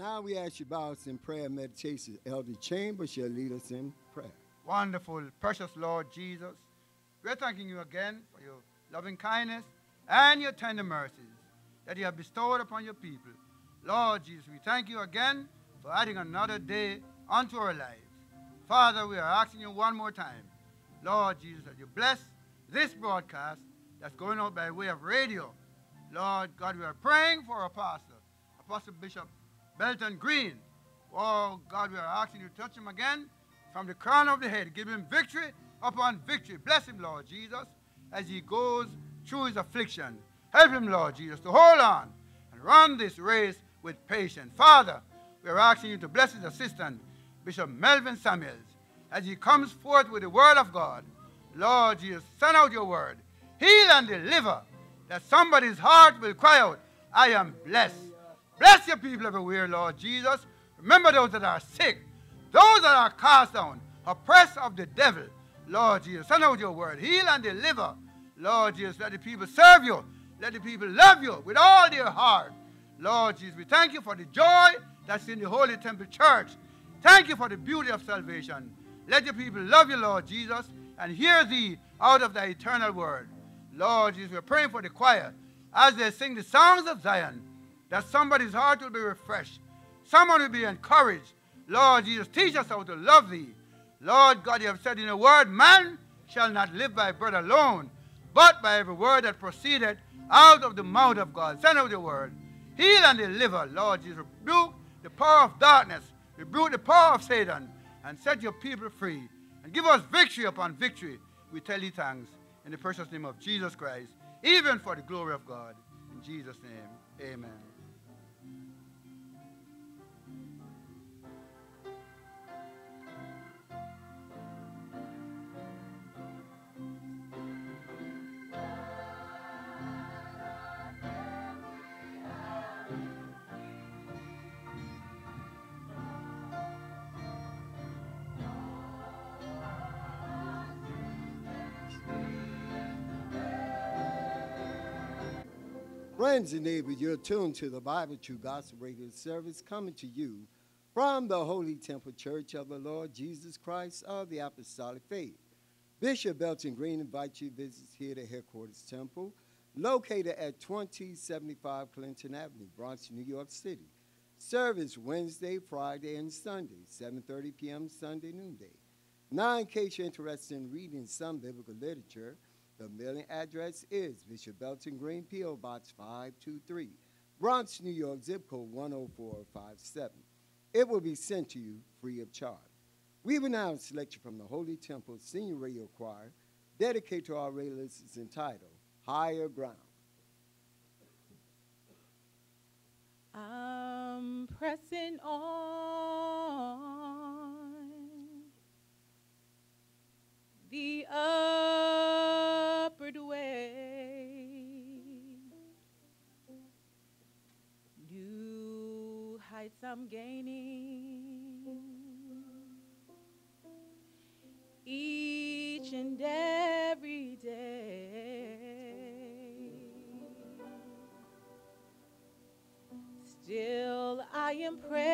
Now we ask you bow us in prayer meditation. Elder Chambers shall lead us in prayer. Wonderful, precious Lord Jesus, we're thanking you again for your loving kindness and your tender mercies that you have bestowed upon your people. Lord Jesus, we thank you again for adding another day unto our lives. Father, we are asking you one more time, Lord Jesus, that you bless this broadcast that's going out by way of radio. Lord God, we are praying for our pastor, Apostle Bishop Belton Green. Oh God, we are asking you to touch him again from the crown of the head. Give him victory upon victory. Bless him, Lord Jesus, as he goes through his affliction. Help him, Lord Jesus, to hold on and run this race with patience. Father, we are asking you to bless his assistant, Bishop Melvin Samuels, as he comes forth with the word of God. Lord Jesus, send out your word. Heal and deliver, that somebody's heart will cry out, I am blessed. Bless your people everywhere, Lord Jesus. Remember those that are sick, those that are cast down, oppressed of the devil. Lord Jesus, send out your word. Heal and deliver. Lord Jesus, let the people serve you. Let the people love you with all their heart. Lord Jesus, we thank you for the joy that's in the Holy Temple Church. Thank you for the beauty of salvation. Let your people love you, Lord Jesus, and hear thee out of thy eternal word. Lord Jesus, we're praying for the choir as they sing the songs of Zion, that somebody's heart will be refreshed. Someone will be encouraged. Lord Jesus, teach us how to love thee. Lord God, you have said in your word, man shall not live by bread alone, but by every word that proceeded out of the mouth of God. Send out the word. Heal and deliver, Lord Jesus. Rebuke the power of darkness. Rebuke the power of Satan. And set your people free. And give us victory upon victory. We tell you thanks in the precious name of Jesus Christ, even for the glory of God. In Jesus' name, amen. Friends and neighbors, you're tuned to the Bible True Gospel Radio service coming to you from the Holy Temple Church of the Lord Jesus Christ of the Apostolic Faith. Bishop Belton Green invites you to visit here at headquarters temple, located at 2075 Clinton Avenue, Bronx, New York City. Service Wednesday, Friday, and Sunday, 7.30 p.m. Sunday noonday. Now, in case you're interested in reading some biblical literature, the mailing address is Bishop Belton Green, P.O. Box 523, Bronx, New York, zip code 10457. It will be sent to you free of charge. We will now select you from the Holy Temple Senior Radio Choir, dedicated to our listeners entitled Higher Ground. I'm pressing on New I'm gaining each and every day. Still, I am praying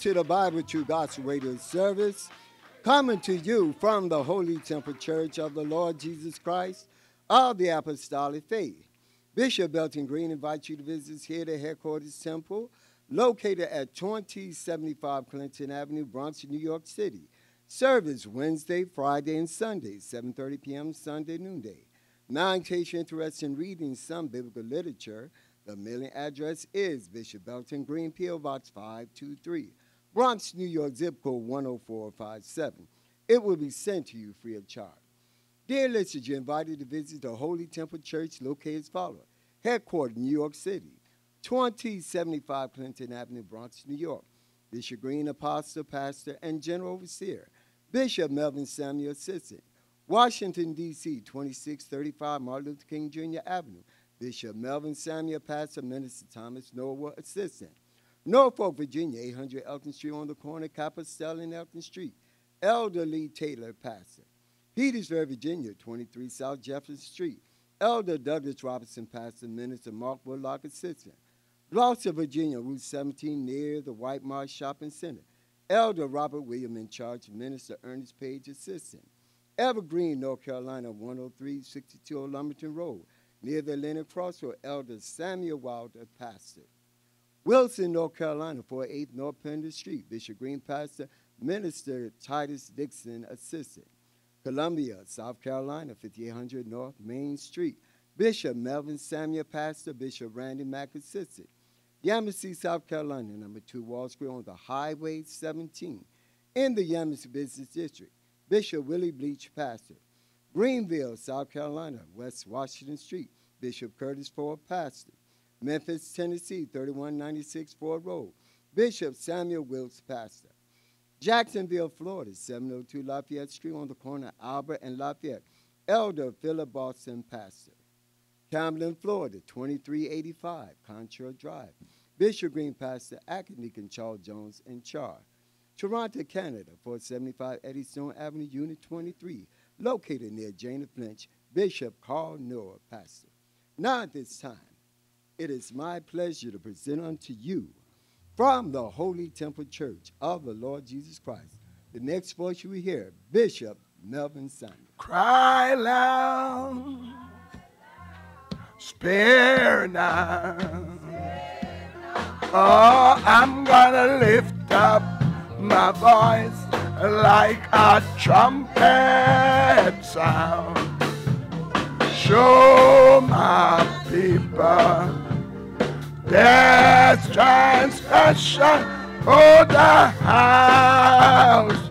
to the Bible True Gospel Radio service coming to you from the Holy Temple Church of the Lord Jesus Christ of the Apostolic Faith. Bishop Belton Green invites you to visit us here at the headquarters temple located at 2075 Clinton Avenue, Bronx, New York City. Service Wednesday, Friday, and Sunday, 7.30 p.m. Sunday, noonday. Now, in case you're interested in reading some biblical literature, the mailing address is Bishop Belton Green, P.O. Box 523, Bronx, New York, zip code 10457. It will be sent to you free of charge. Dear listeners, you're invited to visit the Holy Temple Church located as follows. Headquartered in New York City, 2075 Clinton Avenue, Bronx, New York. Bishop Green, Apostle, Pastor, and General Overseer. Bishop Melvin Samuels, Assistant. Washington, D.C., 2635 Martin Luther King Jr. Avenue. Bishop Melvin Samuels, Pastor, Minister Thomas Noah, Assistant. Norfolk, Virginia, 800 Elton Street on the corner, Capistrell and Elton Street. Elder Lee Taylor, Pastor. Petersburg, Virginia, 23 South Jefferson Street. Elder Douglas Robinson, Pastor, Minister Mark Woodlock, Assistant. Gloucester, Virginia, Route 17, near the White Marsh Shopping Center. Elder Robert William in charge, Minister Ernest Page assistant. Evergreen, North Carolina, 10362 Lumberton Road, near the Leonard Crossroad, Elder Samuel Wilder, pastor. Wilson, North Carolina, 48 North Pender Street, Bishop Green, pastor, Minister Titus Dixon, assistant. Columbia, South Carolina, 5800 North Main Street, Bishop Melvin Samuels, pastor, Bishop Randy Mack, assistant. Yemassee, South Carolina, number 2 Wall Street on the Highway 17 in the Yemassee Business District. Bishop Willie Bleach, pastor. Greenville, South Carolina, West Washington Street, Bishop Curtis Ford, pastor. Memphis, Tennessee, 3196 Ford Road, Bishop Samuel Wilkes, pastor. Jacksonville, Florida, 702 Lafayette Street on the corner of Albert and Lafayette, Elder Philip Boston, pastor. Camden, Florida, 2385 Contra Drive, Bishop Green, pastor, Academic Charles Jones in charge. Toronto, Canada, 475 Eddystone Avenue, Unit 23, located near Jane Finch, Bishop Carl Noah, pastor. Now this time, it is my pleasure to present unto you from the Holy Temple Church of the Lord Jesus Christ. The next voice you will hear, Bishop Melvin Samuels. Cry loud, spare not. Oh, I'm gonna lift up my voice like a trumpet sound. Show my people there's transgression for the house.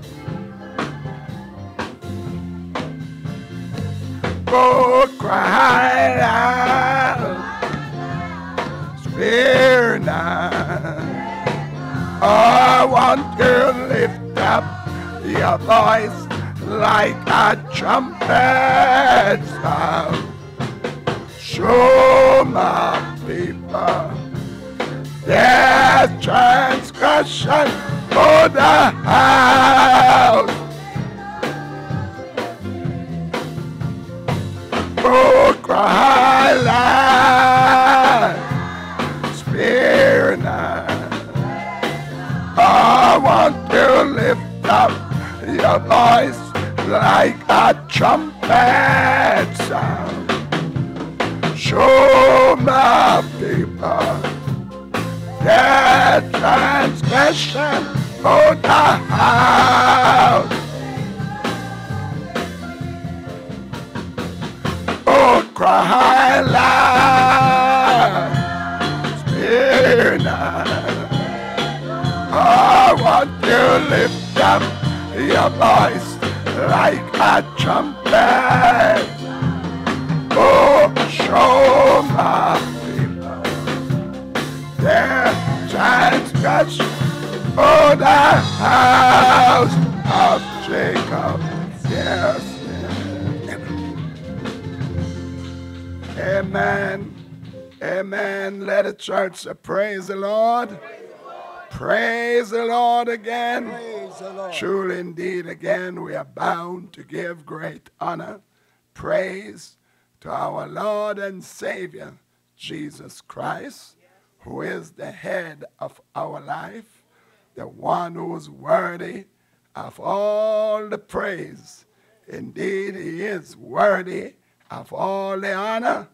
Oh, cry out, spare not. I want to lift up your voice like a trumpet sound. Show my people their transgression for the house. Oh, cry loud, spare not. I want to lift up your voice like a trumpet sound. Show my people their transgression for the house. Oh, cry loud, not. I want to lift up your voice like a trumpet. Oh, show my transgression. Oh, the house of Jacob. Yes. Amen. Amen. Let the church praise the Lord. Praise the Lord again. Praise the Lord. Truly, indeed, again, we are bound to give great honor, praise to our Lord and Savior, Jesus Christ, who is the head of our life, the one who is worthy of all the praise. Indeed, he is worthy of all the honor,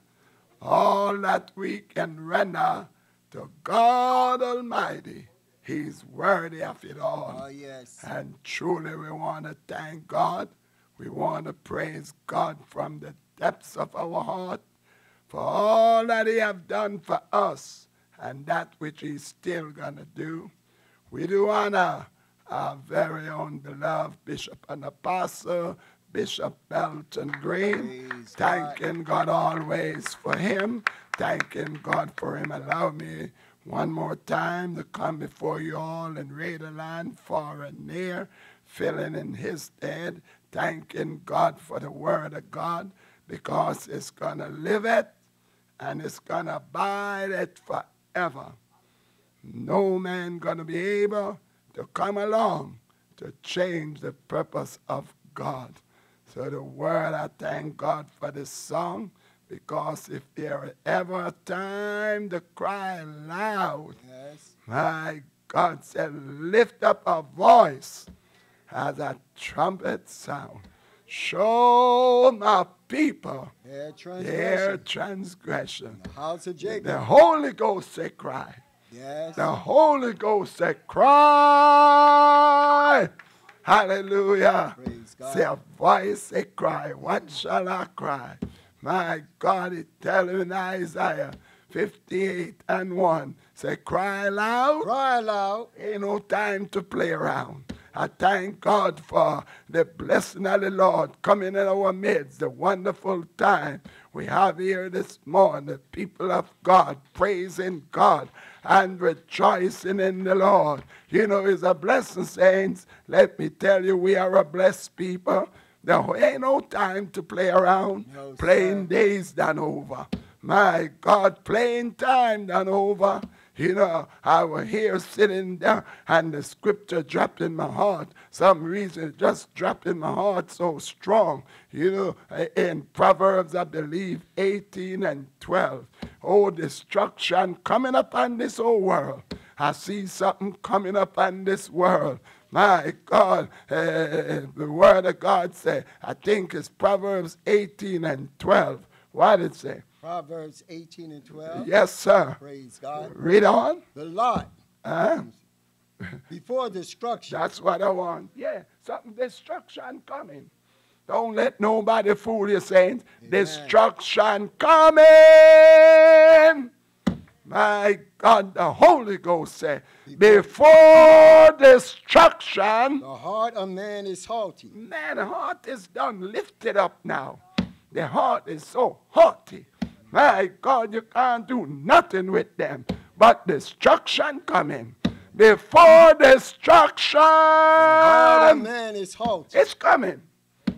all that we can render to God Almighty. He's worthy of it all. Oh, yes. And truly, we want to thank God. We want to praise God from the depths of our heart for all that He have done for us and that which He's still going to do. We do honor our very own beloved Bishop and Apostle, Bishop Belton Green, Praise thanking God always for him, thanking God for him. Allow me one more time to come before you all and in Raiderland, far and near, filling in his stead, thanking God for the word of God, because it's going to live it and it's going to abide it forever. No man going to be able to come along to change the purpose of God. So the word, I thank God for this song Because if there ever a time to cry loud, Yes. my God said, lift up a voice as a trumpet sound. Show my people Their their transgression. transgression. The house of The Holy Ghost said, cry. Yes. The Holy Ghost said, cry. Hallelujah. Praise God. Say a voice say, cry. What shall I cry? My God, it tell him in Isaiah 58 and 1. Say, cry loud. Cry aloud. Ain't no time to play around. I thank God for the blessing of the Lord coming in our midst, the wonderful time we have here this morning, the people of God praising God and rejoicing in the Lord. You know, it's a blessing, saints. Let me tell you, we are a blessed people. There ain't no time to play around. No. Playing days done over. My God, playing time done over. You know, I was here sitting down and the scripture dropped in my heart. Some reason just dropped in my heart so strong. You know, in Proverbs, I believe, 18 and 12. Oh, destruction coming upon this whole world. I see something coming upon this world. My God, uh, the word of God said, I think it's Proverbs 18 and 12. What did it say? Proverbs 18 and 12. Yes, sir. Praise God. Read on. The lot Huh? before destruction. That's what I want. Yeah, something destruction coming. Don't let nobody fool you, saints. Destruction coming. My God, the Holy Ghost said, before destruction, The heart of man is haughty. man, heart is done lifted up now. The heart is so haughty. My God, you can't do nothing with them. But destruction coming. Before destruction, The man is haughty. it's coming.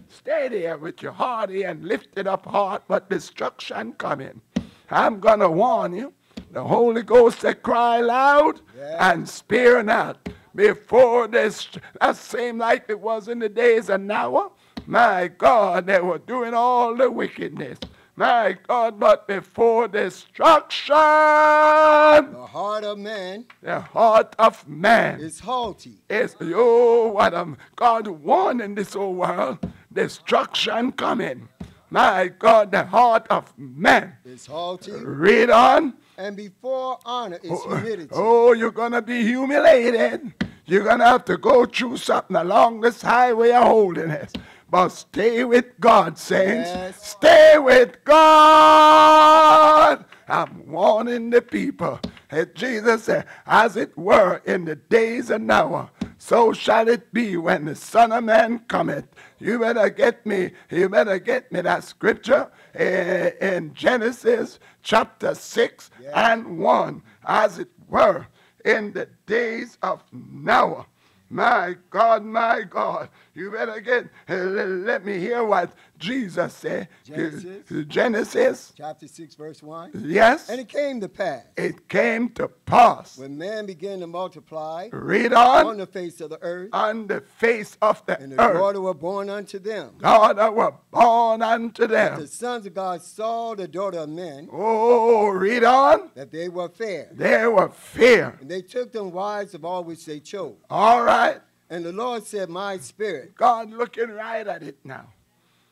Stay there with your hearty and lifted up heart, but destruction coming. I'm going to warn you. The Holy Ghost said, cry loud Yeah. and spare not. Before this, that seemed like it was in the days of Noah. My God, they were doing all the wickedness. My God, but before destruction, The heart of man the heart of man is haughty. is oh what um God warning this whole world destruction coming. My God, the heart of man. Is haughty. Read on. And before honor is humility. Oh, you're gonna be humiliated. You're gonna have to go through something along this highway of holiness. But stay with God, saints. Yes. Stay with God. I'm warning the people. And Jesus said, as it were in the days of Noah, so shall it be when the Son of Man cometh. You better get me, you better get me that scripture eh, in Genesis chapter 6 Yes. and 1. As it were in the days of Noah. My God, my God, you better get, let me hear what Jesus said. Genesis. Genesis, Chapter 6, verse 1. yes. And it came to pass It came to pass. when man began to multiply Read on on. the face of the earth, On the face of the and the earth. daughter were born unto them. Daughter were born unto them The sons of God saw the daughter of men, Oh, read on. that they were fair. They were fair. And they took them wives of all which they chose. All right. And the Lord said, My spirit God looking right at it now.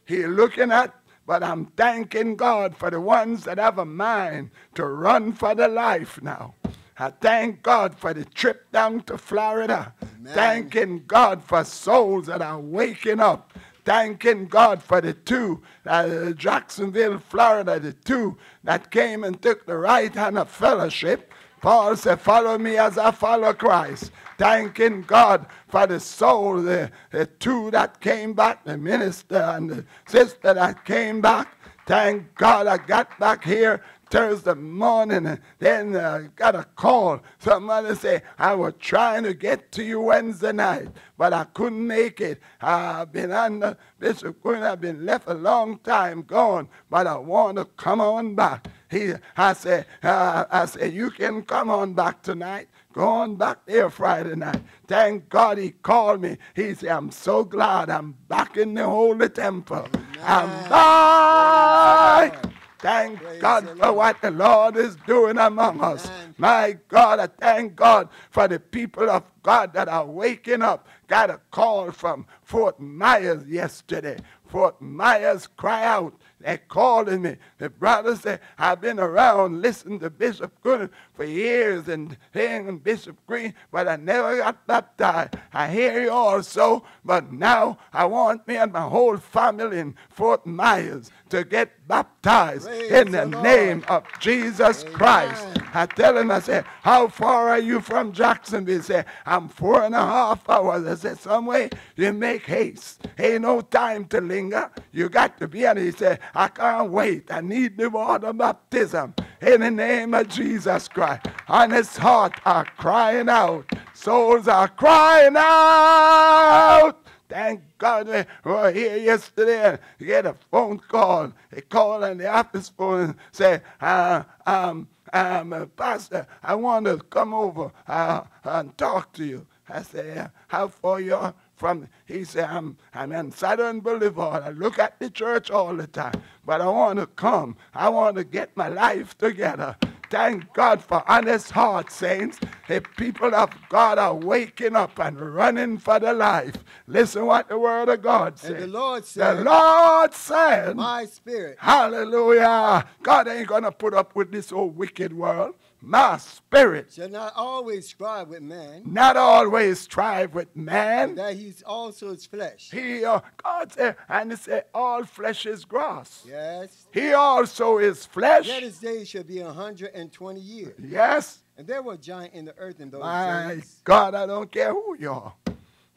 He looking at, but I'm thanking God for the ones that have a mind to run for the life now. I thank God for the trip down to Florida. Amen. Thanking God for souls that are waking up. Thanking God for the two, uh, Jacksonville, Florida, the two that came and took the right hand of fellowship. Paul said, Follow me as I follow Christ. Thanking God for the soul, the, the two that came back, the minister and the sister that came back. Thank God I got back here Thursday morning and then uh, got a call. Somebody say, I was trying to get to you Wednesday night, but I couldn't make it. I've been under Bishop Quinn, I've been left a long time gone, but I want to come on back. He, I said, uh, I said, you can come on back tonight. Go on back there Friday night. Thank God he called me. He said, I'm so glad I'm back in the Holy Temple. I'm back. Thank Praise God for Lord. what the Lord is doing among us. My God, I thank God for the people of God that are waking up. Got a call from Fort Myers yesterday. Fort Myers cry out. They calling me. The brother said, I've been around listening to Bishop Goodwin for years and hearing Bishop Green, but I never got baptized. I hear you also, but now I want me and my whole family in Fort Myers to get baptized Praise in the the Lord. name of Jesus Amen. Christ. I tell him, I say, how far are you from Jacksonville? He said, I'm four and a half hours. I said, some way you make haste. Ain't no time to linger. You got to be. And he said, I can't wait. I need the water baptism in the name of Jesus Christ. Honest heart are crying out. Souls are crying out. Thank God we were here yesterday and get a phone call. They call on the office phone and say, uh, um, um, Pastor, I want to come over uh, and talk to you. I say, how far you are from? He said, I'm, I'm in Southern Boulevard. I look at the church all the time, but I want to come. I want to get my life together. Thank God for honest heart, saints. The people of God are waking up and running for their life. Listen what the word of God says. The Lord The said, Lord said, My spirit Hallelujah. God ain't going to put up with this old wicked world. My spirit shall not always strive with man, not always strive with man. that he's also his flesh. He, uh, God said, and he said, all flesh is grass. Yes. He also is flesh. Yet his days shall be a hundred and twenty years. Yes. And there were giant in the earth in those My days. God, I don't care who you are.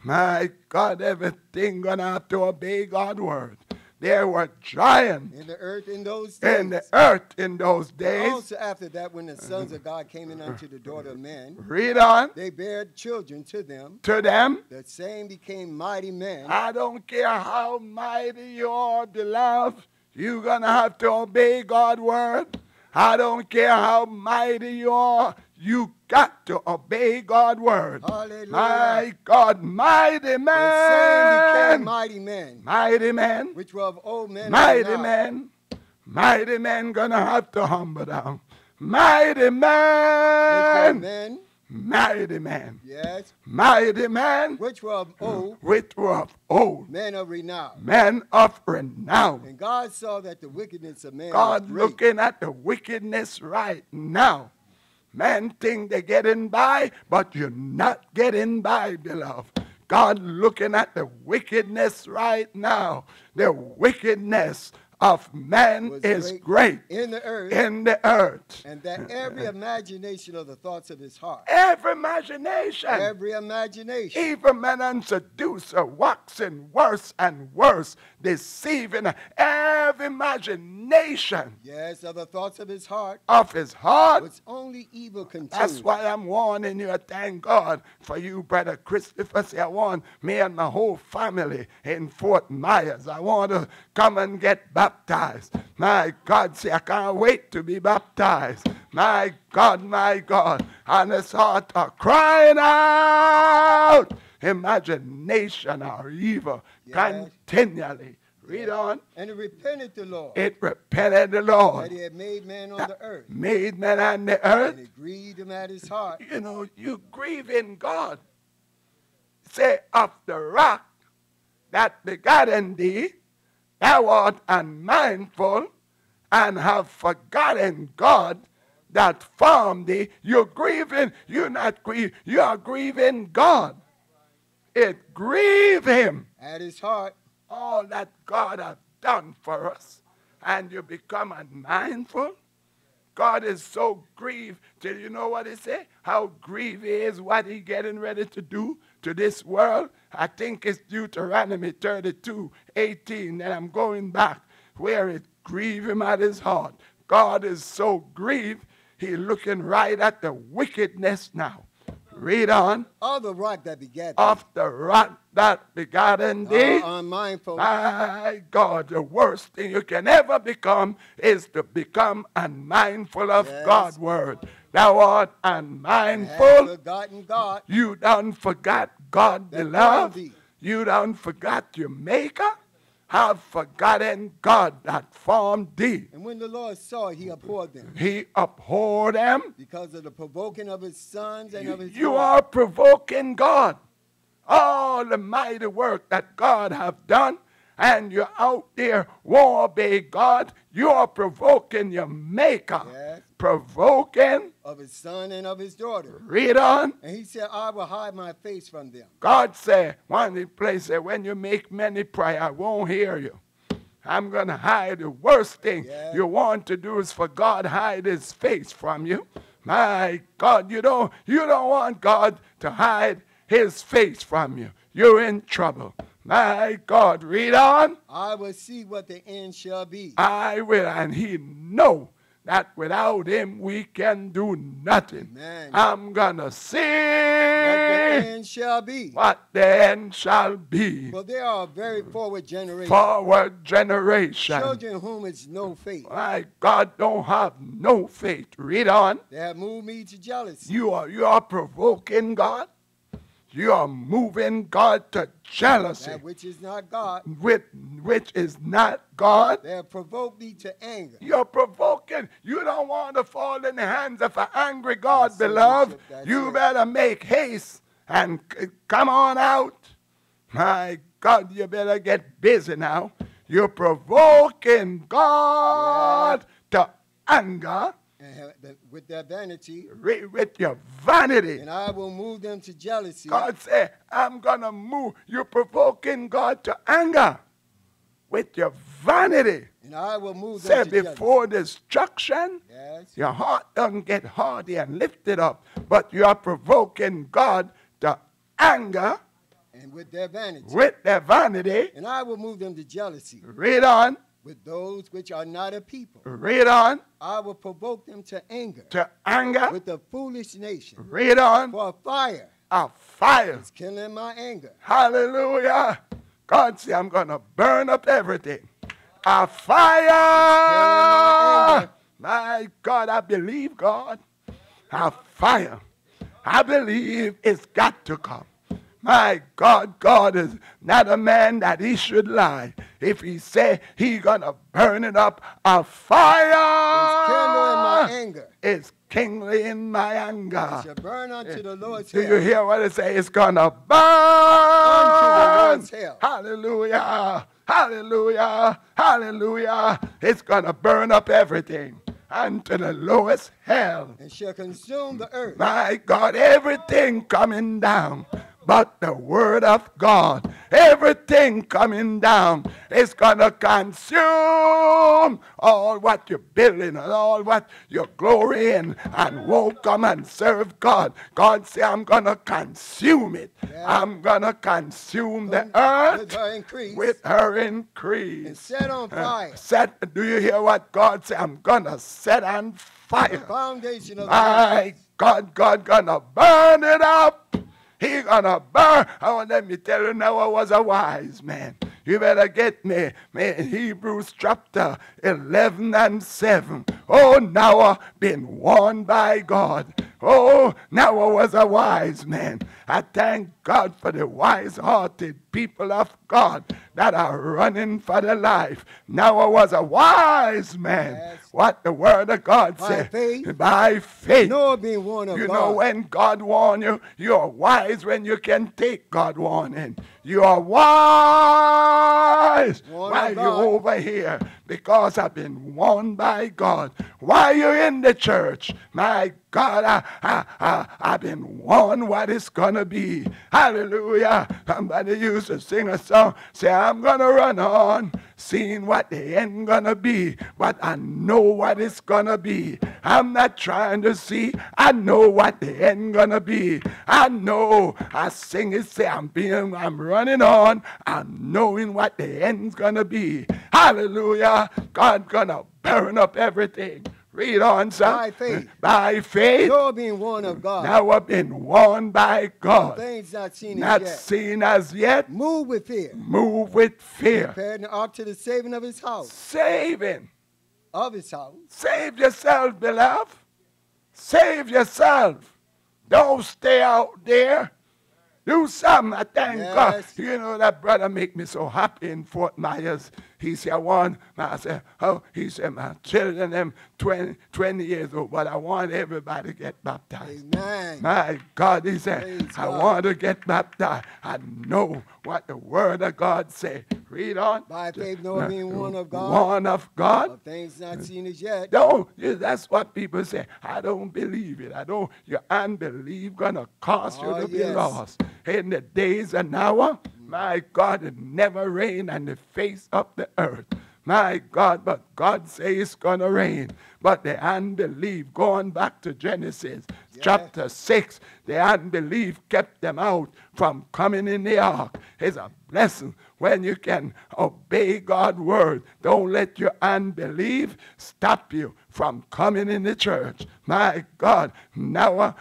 My God, everything gonna have to obey God's word. There were giants In the earth in those days. in the earth in those days. Also after that, when the sons of God came in unto the daughter of men, Read on they bare children to them. to them. The same became mighty men. I don't care how mighty you are, beloved. You're going to have to obey God's word. I don't care how mighty you are. You got to obey God's word. Hallelujah. My God, mighty The same became man. mighty man. Mighty man. which were of old men. Mighty man. Mighty man gonna have to humble down. Mighty man. Mighty man. yes, Mighty man. which were of old Which were of old men of renown. men of renown. And God saw that the wickedness of man God looking at the wickedness right now. Man think they're getting by, but you're not getting by, beloved. God looking at the wickedness right now. The wickedness of man is great in the earth, in the earth. and that every imagination of the thoughts of his heart, Every imagination, every imagination, even man uh, and seducer, waxing worse and worse, deceiving every imagination yes, of the thoughts of his heart, of his heart was only evil continued. That's why I'm warning you. Thank God for you, brother Christopher. Say, I want me and my whole family in Fort Myers. I want to come and get baptized. My God, see, I can't wait to be baptized. My God, my God. And his heart are crying out. Imagination are evil Yes. continually. Read on. And it repented the Lord It repented the Lord. that he had made man on the earth, Made man on the earth. and it grieved him at his heart. you know, you grieve in God. Say, of the rock that begotten thee, thou art unmindful and have forgotten God that formed thee. You're grieving, you're not grieving, you are grieving God. It grieve him At his heart, all that God has done for us, and you become unmindful. God is so grieved till you know what he say? How grieved he is what he getting ready to do to this world. I think it's Deuteronomy 32, 18, and I'm going back where it grieve him at his heart. God is so grieved, he looking right at the wickedness now. Read on. of the rock that begat thee, Of the rock that begotten uh, thee. Uh, are unmindful, My God, the worst thing you can ever become is to become unmindful of Yes. God's word. Thou art unmindful. forgotten God, You done forgot God, That beloved. thee. You done forgot your maker. Have forgotten God that formed thee. And when the Lord saw it, he abhorred them He abhorred them. because of the provoking of his sons and of his You are provoking God. All the mighty work that God have done, and you're out there won't obey God. You are provoking your maker. Yes. Provoking. of his son and of his daughter. Read on. And he said, I will hide my face from them. God said, one of the places, when you make many prayer, I won't hear you. I'm going to hide the worst thing Yeah. you want to do is for God hide his face from you. My God, you don't, you don't want God to hide his face from you. You're in trouble. My God, read on. I will see what the end shall be. I will, and he know that without him we can do nothing. Amen. I'm gonna see What the end shall be. what the end shall be. For they are a very forward generation. Forward generation. Children whom is no faith. My God don't have no faith. Read on. They have moved me to jealousy. You are you are provoking God. You are moving God to jealousy, That which is not God. with which is not God. They have provoked me to anger. You're provoking. You don't want to fall in the hands of an angry God, That's beloved. You it. better make haste and come on out. My God, you better get busy now. You're provoking God to anger And the- with their vanity. with your vanity. And I will move them to jealousy. God said, I'm going to move. You're provoking God to anger with your vanity. And I will move them Say to jealousy. before destruction, Yes. your heart doesn't get hardy and lifted up, but you are provoking God to anger And with their vanity. with their vanity. And I will move them to jealousy. Read on, With those which are not a people. read on, I will provoke them to anger. to anger. With the foolish nation. Read on, For a fire a fire. is killing my anger. Hallelujah. God said, I'm going to burn up everything. A fire. My God, I believe God. A fire. I believe it's got to come. My God, God is not a man that he should lie. If he say he gonna burn it up, a fire It's kindling my anger. is kindling in my anger. It shall burn unto the eh, Lord's Do you hear what it say? It's gonna burn. unto the Lord's hell. Hallelujah. Hallelujah. Hallelujah. It's gonna burn up everything unto the lowest hell. And shall consume the earth. My God, everything coming down. But the word of God, everything coming down is gonna consume all what you're building and all what you're glorying and won't come and serve God. God say, I'm gonna consume it. Yeah. I'm gonna consume the earth With her increase. with her and increase. set on uh, fire. Set, do you hear what God say? I'm gonna set on the fire. foundation of the My earth. God, God gonna burn it up. He gonna burn. Oh, let me tell you, Noah was a wise man. You better get me, me Hebrews chapter 11 and 7. Oh, Noah been warned by God. Oh, Noah was a wise man. I thank God for the wise-hearted people of God that are running for their life. Noah was a wise man. Yes. What the word of God By said. faith. By faith. Noah being warned of You God. know when God warn you, you're wise when you can take God warning. You are wise. Why of you over here? Because I've been warned by God. Why you in the church? My God, I, I, I, I've been warned what it's gonna be. Hallelujah. Somebody used to sing a song, say, I'm gonna run on, seeing what the end gonna be, but I know what it's gonna be. I'm not trying to see, I know what the end gonna be. I know I sing it, say I'm being, I'm running on, I'm knowing what the end's gonna be. Hallelujah. God gonna burn up everything. Read on, son. By faith. By faith. Noah being warned of God. Now I've been warned by God. Things not seen Not as yet. seen as yet. Move with fear. Move with fear. Prepared an ark to the saving of his house. Saving. Of his house. Save yourself, beloved. Save yourself. Don't stay out there Do something. I thank God. You know, that brother make me so happy in Fort Myers. He said, I want, I said, oh, he said, my children, them 20, 20 years old, but I want everybody to get baptized. Amen. My God, he said, Praise I God. want to get baptized. I know what the word of God say. Read on. By faith, know being one of God. One of God. Of things not seen as yet. Don't. yeah, That's what people say. I don't believe it. I don't. Your unbelief gonna cause you Oh, to be lost. In the days and hour, my God, it never rain on the face of the earth. My God, but God say it's gonna rain. But the unbelief, going back to Genesis chapter 6, the unbelief kept them out from coming in the ark. It's a blessing when you can obey God's word. Don't let your unbelief stop you from coming in the church. My God, now, uh,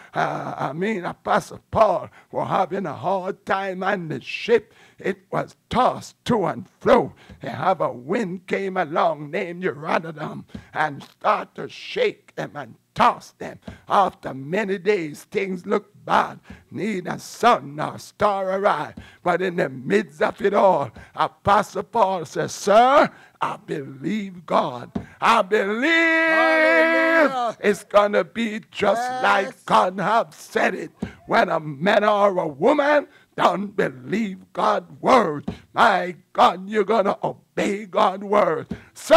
I mean, Apostle Paul was having a hard time on the ship. It was tossed to and fro. And have a wind came along named Euroclydon and start to shake them and toss them. After many days, things looked bad. Neither sun nor star arrived. But in the midst of it all, Apostle Paul says, Sir, I believe God. I believe Hallelujah. it's going to be just Yes. like God have said it. When a man or a woman don't believe God's word, my God, you're going to obey God's word. Sir,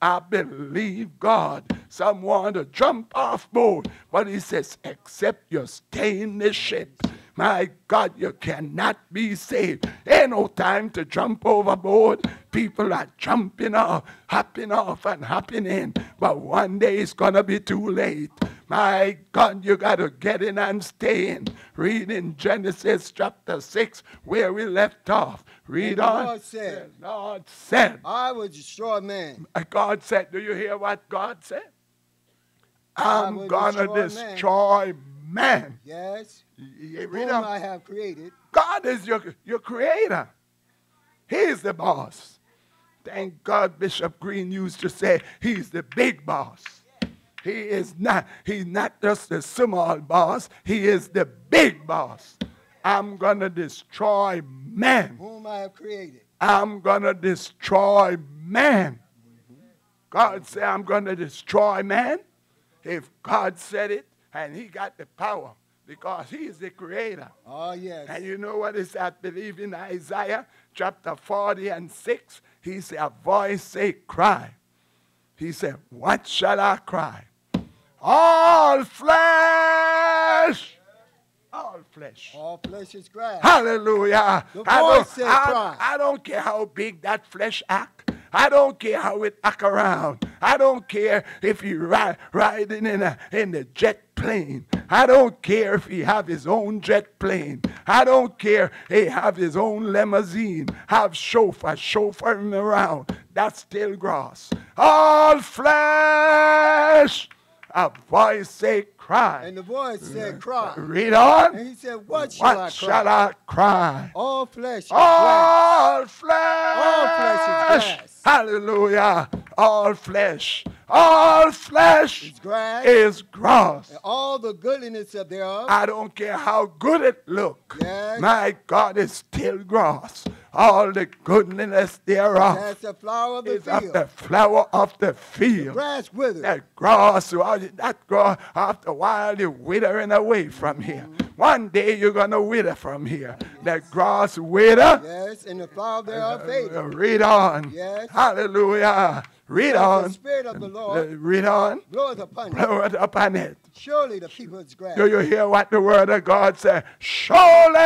I believe God. Someone to jump off board, but he says, except you stay in the ship. My God, you cannot be saved. Ain't no time to jump overboard. People are jumping off, hopping off, and hopping in. But one day it's going to be too late. My God, you got to get in and stay in. Read in Genesis chapter 6 where we left off. Read on. Lord said- The Lord said, I will destroy man. God said, do you hear what God said? I'm going to destroy man. Man. Yes. Y- y- Read Whom. I have created. God is your, your creator. He's the boss. Thank God Bishop Green used to say he's the big boss. He is not, he's not just the small boss, he is the big boss. I'm gonna destroy man. Whom I have created. I'm gonna destroy man. Mm-hmm. God said, I'm gonna destroy man. If God said it, and he got the power, because he is the creator. Oh, yes. And you know what is that? Believe in Isaiah chapter 40 and 6. He said, A voice say, Cry. He said, What shall I cry? All flesh. All flesh. All flesh is grass. Hallelujah. The I don't, voice said I- cry. I don't care how big that flesh act. I don't care how it act around. I don't care if he ride, riding in a in the jet plane. I don't care if he have his own jet plane. I don't care he have his own limousine. Have chauffeur chauffeur around. That's still grass. All flesh. A voice say cry. And the voice said, Cry. Read on. And he said, What shall I What cry? I cry? All flesh is grass. All flesh. All flesh is grass. Hallelujah. All flesh. All flesh It's grass. is grass. And all the goodliness of thereof. I don't care how good it look. Yes. My God is still grass. All the goodness thereof That's the flower of the is of field. the flower of the field. Grass withered. That grass, that grass, after a while, you're withering away from here. One day you're going to wither from here. That grass wither. Yes, and the flower thereof faded. Uh, read on. Yes. Hallelujah. Read The on. Spirit of the Lord read on. bloweth upon. Blow it upon it. Surely the people is grass. Do you hear what the word of God says? Surely.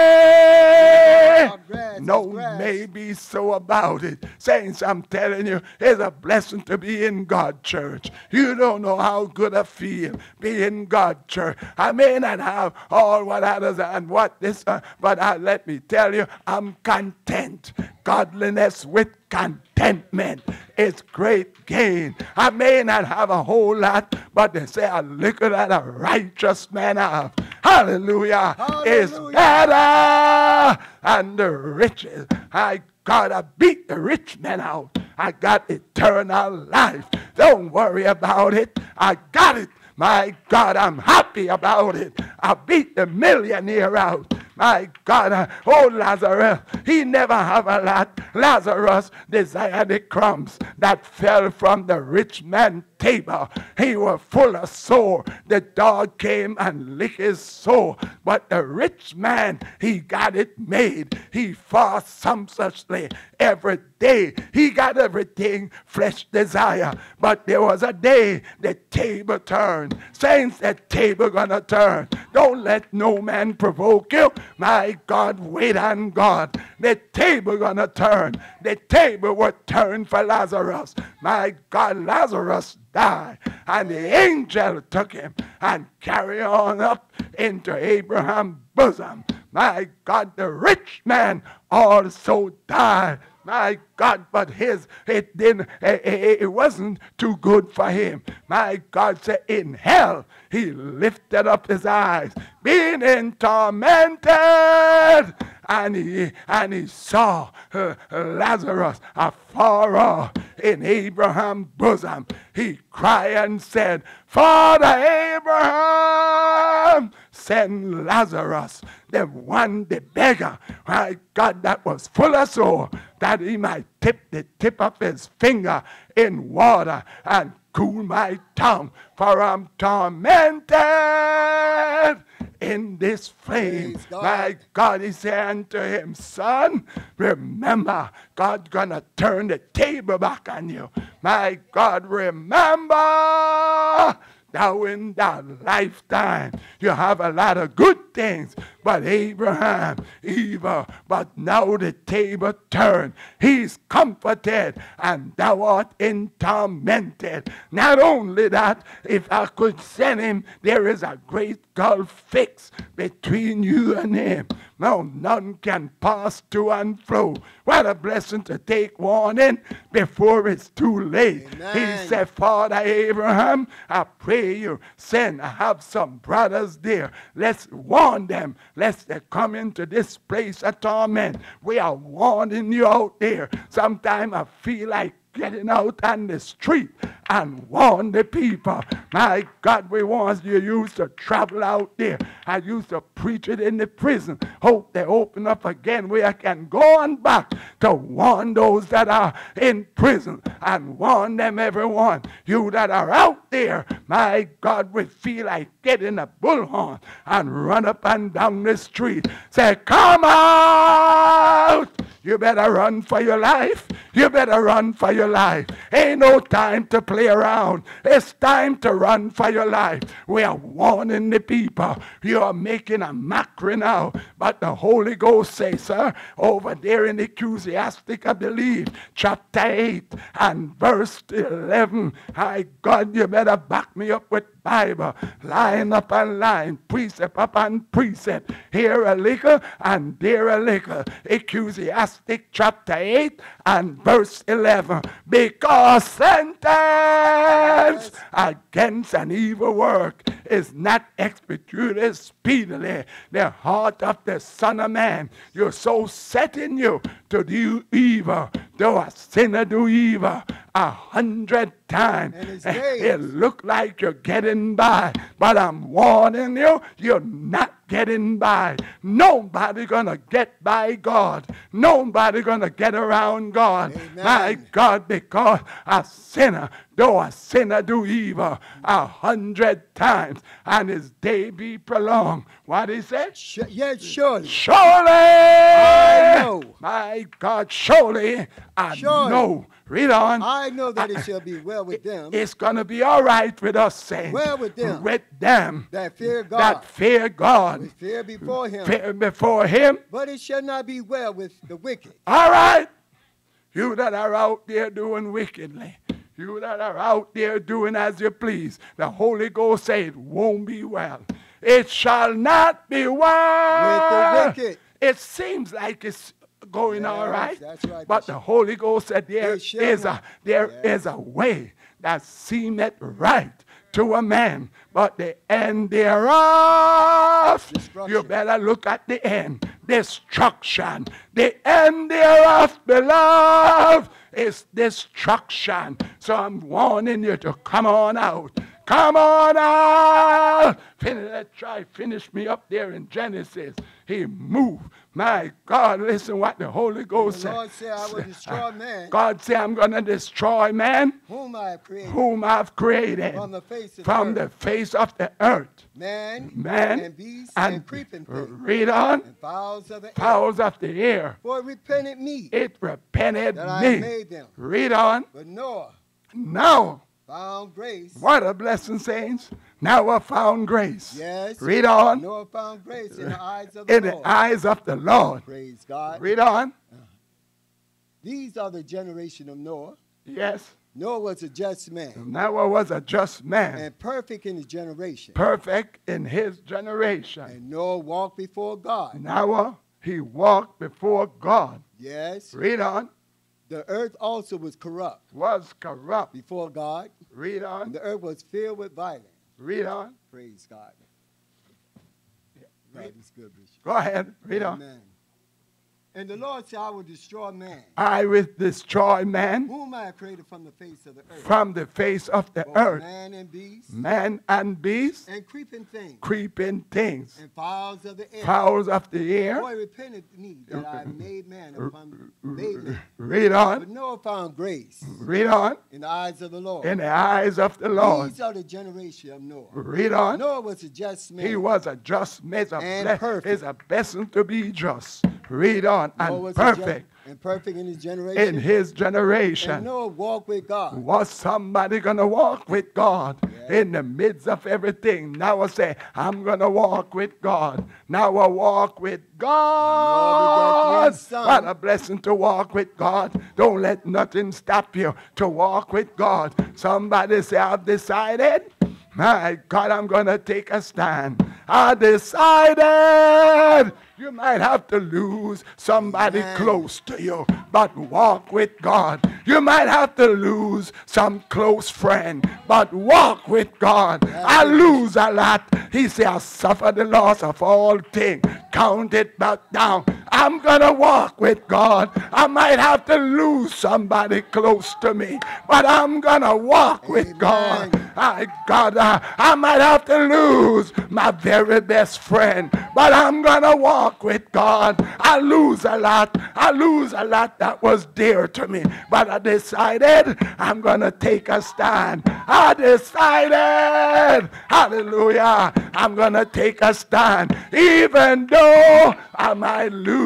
grass No grass. may be so about it. Saints, I'm telling you, it's a blessing to be in God church. You don't know how good I feel being God church. I may not have all what others and what this, uh, but I, let me tell you, I'm content. Godliness with contentment is great gain. I may not have a whole lot, but they say a little that a righteous man have. Hallelujah. Is better than the riches. I gotta beat the rich man out. I got eternal life. Don't worry about it. I got it. My God, I'm happy about it. I beat the millionaire out. My God, oh Lazarus, he never have a lot. Lazarus desired the crumbs that fell from the rich man table. He was full of sore. The dog came and licked his sore. But the rich man, he got it made. He fought sumptuously every day. He got everything flesh desire. But there was a day the table turned. Saints, that table gonna turn. Don't let no man provoke you. My God, wait on God. The table gonna turn. The table will turn for Lazarus. My God, Lazarus die. And the angel took him and carried on up into Abraham's bosom. My God, the rich man also died. My God, but his it didn't it, it wasn't too good for him. My God said in hell he lifted up his eyes, being in tormented, and he and he saw uh, Lazarus afar off in Abraham's bosom. He cried and said, Father Abraham, send Lazarus, the one, the beggar, my God, that was full of sore, that he might tip the tip of his finger in water and cool my tongue, for I'm tormented in this flame. God. My God, he said unto him, Son, remember, God's gonna turn the table back on you. My God, remember. Now, in that lifetime, you have a lot of good things, but Abraham, evil, but now the table turned. He's comforted, and thou art in tormented. Not only that, if I could send him, there is a great gulf fixed between you and him. Now none can pass to and fro. What a blessing to take warning before it's too late. Amen. He said, Father Abraham, I pray you send. I have some brothers there. Let's warn them, lest they come into this place of torment. We are warning you out there. Sometimes I feel like getting out on the street and warn the people. My God, we once you used to travel out there. I used to preach it in the prison. Hope they open up again where I can go on back to warn those that are in prison and warn them, everyone. You that are out there, my God, we feel like getting a bullhorn and run up and down the street. Say, come out! You better run for your life. You better run for your life. Ain't no time to play around. It's time to run for your life. We are warning the people. You are making a mockery now. But the Holy Ghost says, sir, over there in Ecclesiastic, I believe, chapter 8 and verse 11. My God, you better back me up with Bible, line upon line, precept upon precept. Here a little and there a little. Ecclesiastic chapter 8 and verse 11. Because sentence against an evil work is not executed speedily. The heart of the Son of Man, you're so set in you to do evil, though a sinner do evil a hundred times. It look like you're getting by, but I'm warning you, you're not getting by. Nobody gonna get by God. Nobody gonna get around God. Amen. My God, because a sinner, though a sinner do evil a hundred times, and his day be prolonged. What he said? Sh- yes, surely. Surely, know. my God, surely I Surely. know. Read on. I know that it shall be well with them It's going to be all right with us, saints. Well with them. With them that fear God, that fear God. with fear before him. Fear before Him. But it shall not be well with the wicked. All right. You that are out there doing wickedly. You that are out there doing as you please. The Holy Ghost said it won't be well. It shall not be well. With the wicked. It seems like it's going all Yes, right. that's right, But the Holy Ghost said there is a there Yes. is a way that seemeth right to a man, but the end thereof, you better look at the end. Destruction. The end thereof, beloved, is destruction. So I'm warning you to come on out. Come on out. Finish that try. Finish me up there in Genesis. He moved. My God, listen what the Holy Ghost The said. Said, I will destroy man God said, I'm going to destroy man whom I have created whom I've created from the face of from the face of the earth. man, Man and beast and, and, creeping thing read on, and fowls of the air. fowls of the air. For it repented me It repented that I me. made them. Read on. But Noah Now, found grace. what a blessing, saints. Now I found grace. Yes. Read on. Noah found grace in the eyes of the In the Lord. eyes of the Lord. Praise God. Read on. Uh-huh. These are the generation of Noah. Yes. Noah was a just man Noah was a just man, and perfect in his generation. perfect in his generation. And Noah walked before God. Noah, he walked before God. Yes. Read on. The earth also was corrupt Was corrupt. before God, Read on. and on. the earth was filled with violence. Read on. Praise God. God is good, Bishop. Go ahead. Read on. And the Lord said, I will destroy man, I will destroy man whom I have created from the face of the earth. from the face of the both earth. Man and beast, Man and beast, and creeping things, creeping things, and fowls of the air. fowls of the air. Boy, repented me that I made man upon made man. Read But on. Noah found grace Read on. in the eyes of the Lord. In the eyes of the Lord. These are the generation of Noah. Read on. Noah was a just man. He was a just man. A, And perfect. it's a blessing to be just. Read on. Noah And perfect and perfect in his generation. in his and generation. Noah walked with God. Was somebody going to walk with God Yeah. in the midst of everything? Now I say, I'm going to walk with God. Now I walk with God. What a blessing to walk with God. Don't let nothing stop you to walk with God. Somebody say, I've decided. My God, I'm going to take a stand. I decided. You might have to lose somebody Amen. close to you, but walk with God. You might have to lose some close friend, but walk with God. I lose a lot. He said, I suffer the loss of all things. Count it back down. I'm going to walk with God. I might have to lose somebody close to me, but I'm going to walk with God. I, God, uh, I might have to lose my very best friend, but I'm going to walk with God. I lose a lot. I lose a lot that was dear to me, but I decided I'm going to take a stand. I decided, hallelujah, I'm going to take a stand, even though I might lose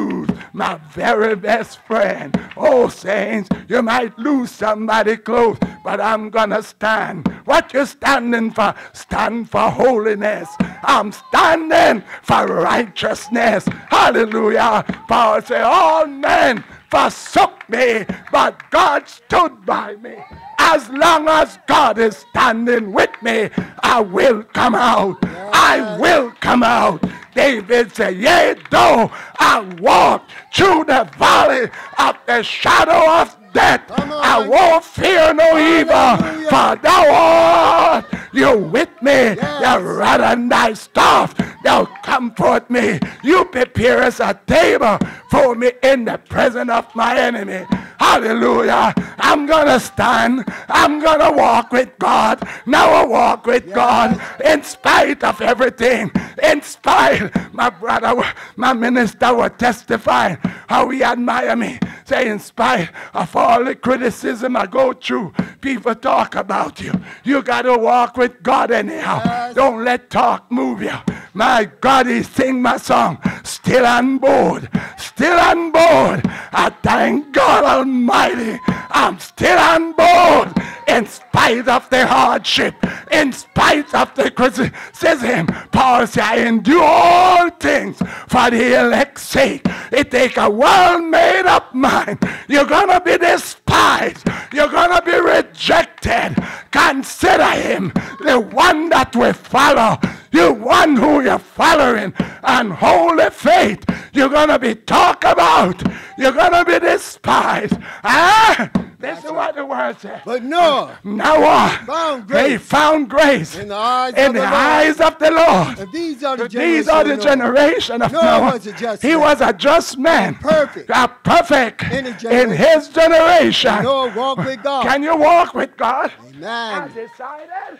my very best friend. Oh, saints, you might lose somebody close, but I'm going to stand. What you standing for? Stand for holiness. I'm standing for righteousness. Hallelujah. Paul said, all men forsook me, but God stood by me. As long as God is standing with me, I will come out. I will come out. David said, Yea, though I walk through the valley of the shadow of death, on. I won't fear no evil, for thou art you with me. Yes. Your rod and thy staff, thou comfort me. You prepare us a table for me in the presence of my enemy. Hallelujah. I'm going to stand. I'm going to walk with God. Now I walk with God in spite of everything. In spite, my brother, my minister was testifying how he admire me. Say, in spite of all the criticism I go through, people talk about you. You got to walk with God anyhow. Yes. Don't let talk move you. My God, he sing my song. Still on board. Still on board. I thank God Almighty. I'm still on board. In spite of the hardship, in spite of the criticism, Paul said, I endure all things for the elect's sake. It take a well-made up mind. You're gonna be despised. You're gonna be rejected. Consider him the one that we follow. You one who you're following and holy faith. You're gonna be talked about. You're gonna be despised. Ah, this is what the word says. But Noah Noah, Found they found grace in the eyes in of the the Lord. eyes of the Lord. And these are the These are the generation of generation of Noah Noah. was a just he man. was a just man. perfect. Perfect In his in his generation. Noah walked with God. Can you walk with God? I Amen. decided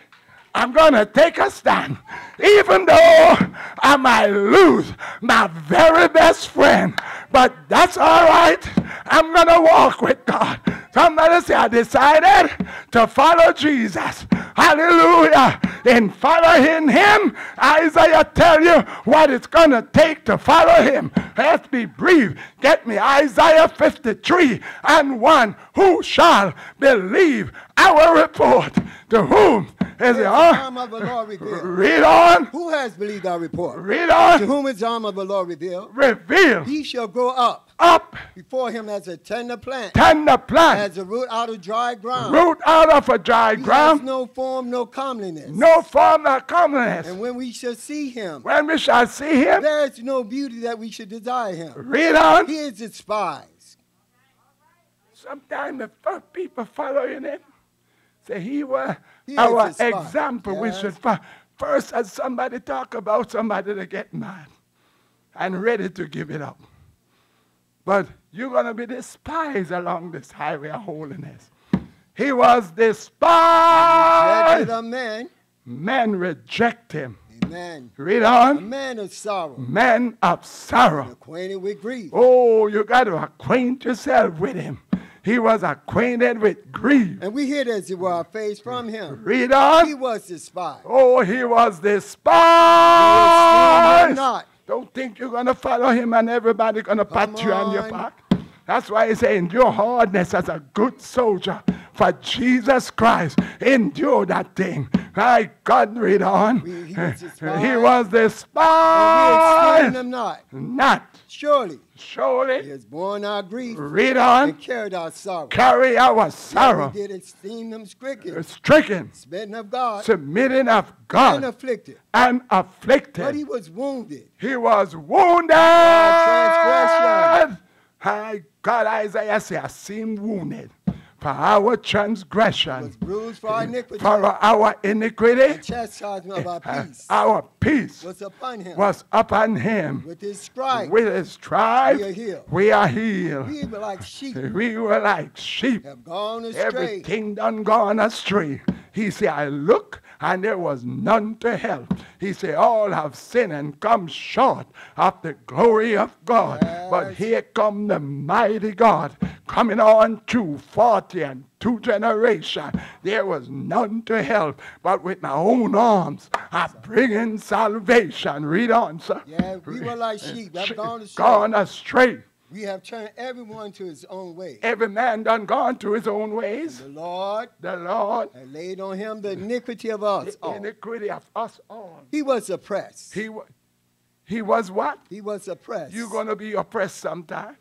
I'm going to take a stand. Even though I might lose my very best friend. But that's all right. I'm going to walk with God. Somebody say, I decided to follow Jesus. Hallelujah. In following him, Isaiah tell you what it's going to take to follow him. Let me breathe. Get me Isaiah 53 and 1. Who shall believe our report? To whom is The it? arm of the Lord revealed. Read on. Who has believed our report? Read on. To whom is the arm of the Lord revealed? Revealed. He shall grow up Up. before him as a tender plant, Tender plant. as a root out of dry ground. Root out of a dry He has ground. no form, no comeliness. No form of comeliness. And when we shall see him, When we shall see him. there is no beauty that we should desire him. Read on. He is despised. Sometimes the first people following him say he was our a example. We should follow. First, as somebody talk about somebody to get mad and ready to give it up. But you're going to be despised along this highway of holiness. He was Rejected despised. a man. Men reject him. Amen. Read A on. man of sorrow, Men of sorrow. acquainted with grief. Oh, you got to acquaint yourself with him. He was acquainted with grief. And we hid as it were our face from him. Read on. He on. was despised. Oh, he was He despised. not. Don't think you're going to follow him and everybody going to pat Come you on your back. That's why he's saying, endure hardness as a good soldier for Jesus Christ. Endure that thing. My God, read on. He was he despised. was And we esteemed despised. not. Not Surely he has borne our grief Read on. and carried our sorrow. Carry our sorrow. We did esteem him stricken, uh, Stricken. smitten of God, Submitting of and God afflicted. and But afflicted. he was wounded. He was wounded. transgression. My God, Isaiah said, I seem wounded for our was transgression, bruised for our iniquity. for our iniquity. chastisement of our Uh, peace Our peace was upon him. was upon him. With his stripes, With his stripes, we are healed. we are healed. we were like sheep We were like sheep. have gone astray. Everything done gone astray. He said, I look and there was none to help. He said, All have sinned and come short of the glory of God. But here come the mighty God coming on through 40 and two generations. There was none to help, but with my own arms, I bring in salvation. Read on, sir. Yeah, we were like sheep, have gone astray. Gone astray. We have turned everyone to his own way. Every man done gone to his own ways. The Lord The Lord had laid on him the iniquity of us the all. iniquity of us all. He was oppressed. He, wa- he was what? He was oppressed. You're going to be oppressed sometime.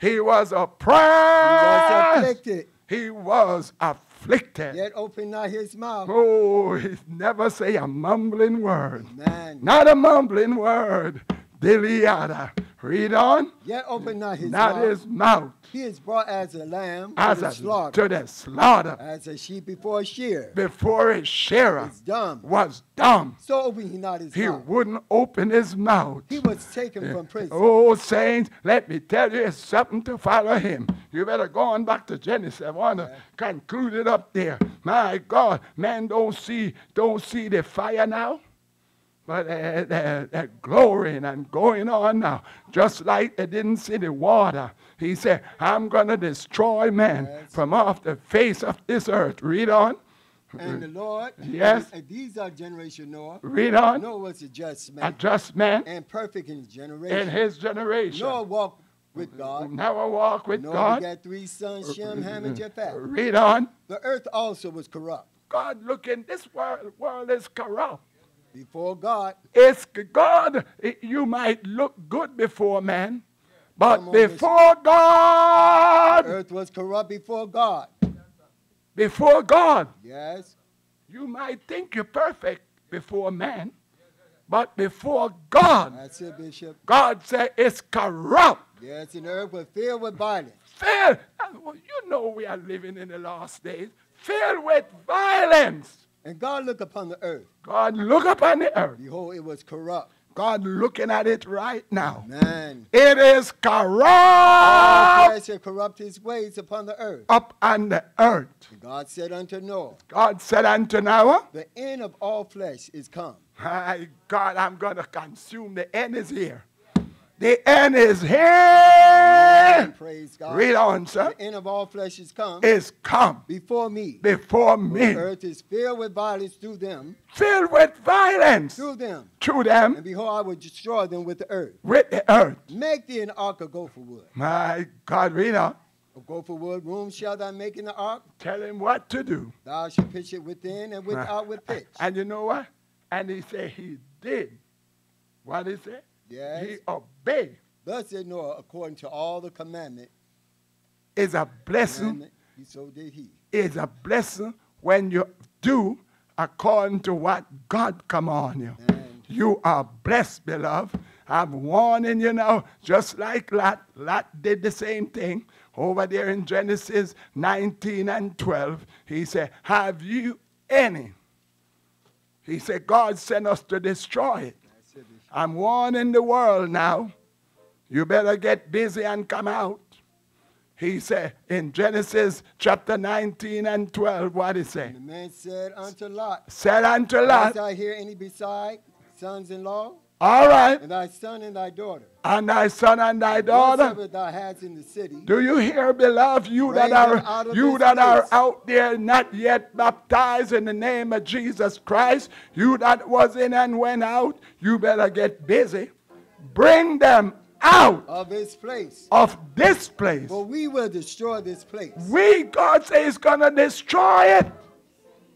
He was oppressed. He was afflicted, He was afflicted. yet opened not his mouth. Oh, he never say a mumbling word. Man, Not a mumbling word. Diliada. Read on. yet open not his Not mouth. his mouth. He is brought as a lamb As to the a, slaughter, to the slaughter. as a sheep before a shear. Before a shearer Is dumb. was dumb. So opened he not his He mouth. wouldn't open his mouth. He was taken from prison. Oh, saints, let me tell you, it's something to follow him. You better go on back to Genesis. I want to conclude it up there. My God, man don't see, don't see the fire now. But uh, they're, they're glorying and going on now. Just like they didn't see the water. He said, I'm going to destroy man Yes. from off the face of this earth. Read on. And the Lord, Yes. and these are generation Noah. Read on. Noah was a just man, A just man and perfect in his generation. in his generation. Noah walked with God. Now I walk with Noah God. begat three sons, Shem, Ham, and Japheth. Read on. The earth also was corrupt God looking, this world, world is corrupt. Before God. It's God. it- you might look good before man, but on, before God, earth was corrupt before God. before God, Yes. you might think you're perfect before man, but before God, That's it, Bishop. God said it's corrupt. Yes, and the earth was filled with violence. Filled, uh, well, you know we are living in the last days, filled with violence. And God looked upon the earth. God look upon the earth. Behold, it was corrupt. God looking at it right now. Man. It is All corrupt flesh shall corrupt his ways upon the earth. up on the earth. And God said unto Noah, God said unto Noah, The end of all flesh is come. My God, I'm going to consume. The end is here. The end is here. Praise God. Read on, sir. The end of all flesh is come Is come before me. before me. The earth is filled with violence through them, filled with violence through them. through them. And behold, I will destroy them with the earth. with the earth. Make thee an ark of gopher wood. My God, read on. Of gopher wood, room shall thou make in the ark. Tell him what to do. Thou shalt pitch it within and without with pitch. And you know what? And he said he did. What did he say? Yes. He obeyed. Thus said Noah, according to all the commandment, Is a blessing. so did he. Is a blessing when you do according to what God come on you. Amen. You are blessed, beloved. I'm warning you now, just like Lot. Lot did the same thing over there in Genesis 19 and 12. He said, Have you any? He said, God sent us to destroy it. I'm warning the world now. You better get busy and come out. He said in Genesis chapter 19 and 12, what he And the man said unto Lot, Said unto Lot, I hear any beside sons-in-law, All right, and thy son and thy daughter? and thy son and thy daughter. Thou hast in the city, Do you hear, beloved? You that are you that are out there not yet baptized in the name of Jesus Christ, you that was in and went out, you better get busy. Bring them out of this place. of this place. For we will destroy this place. We, God says, gonna destroy it.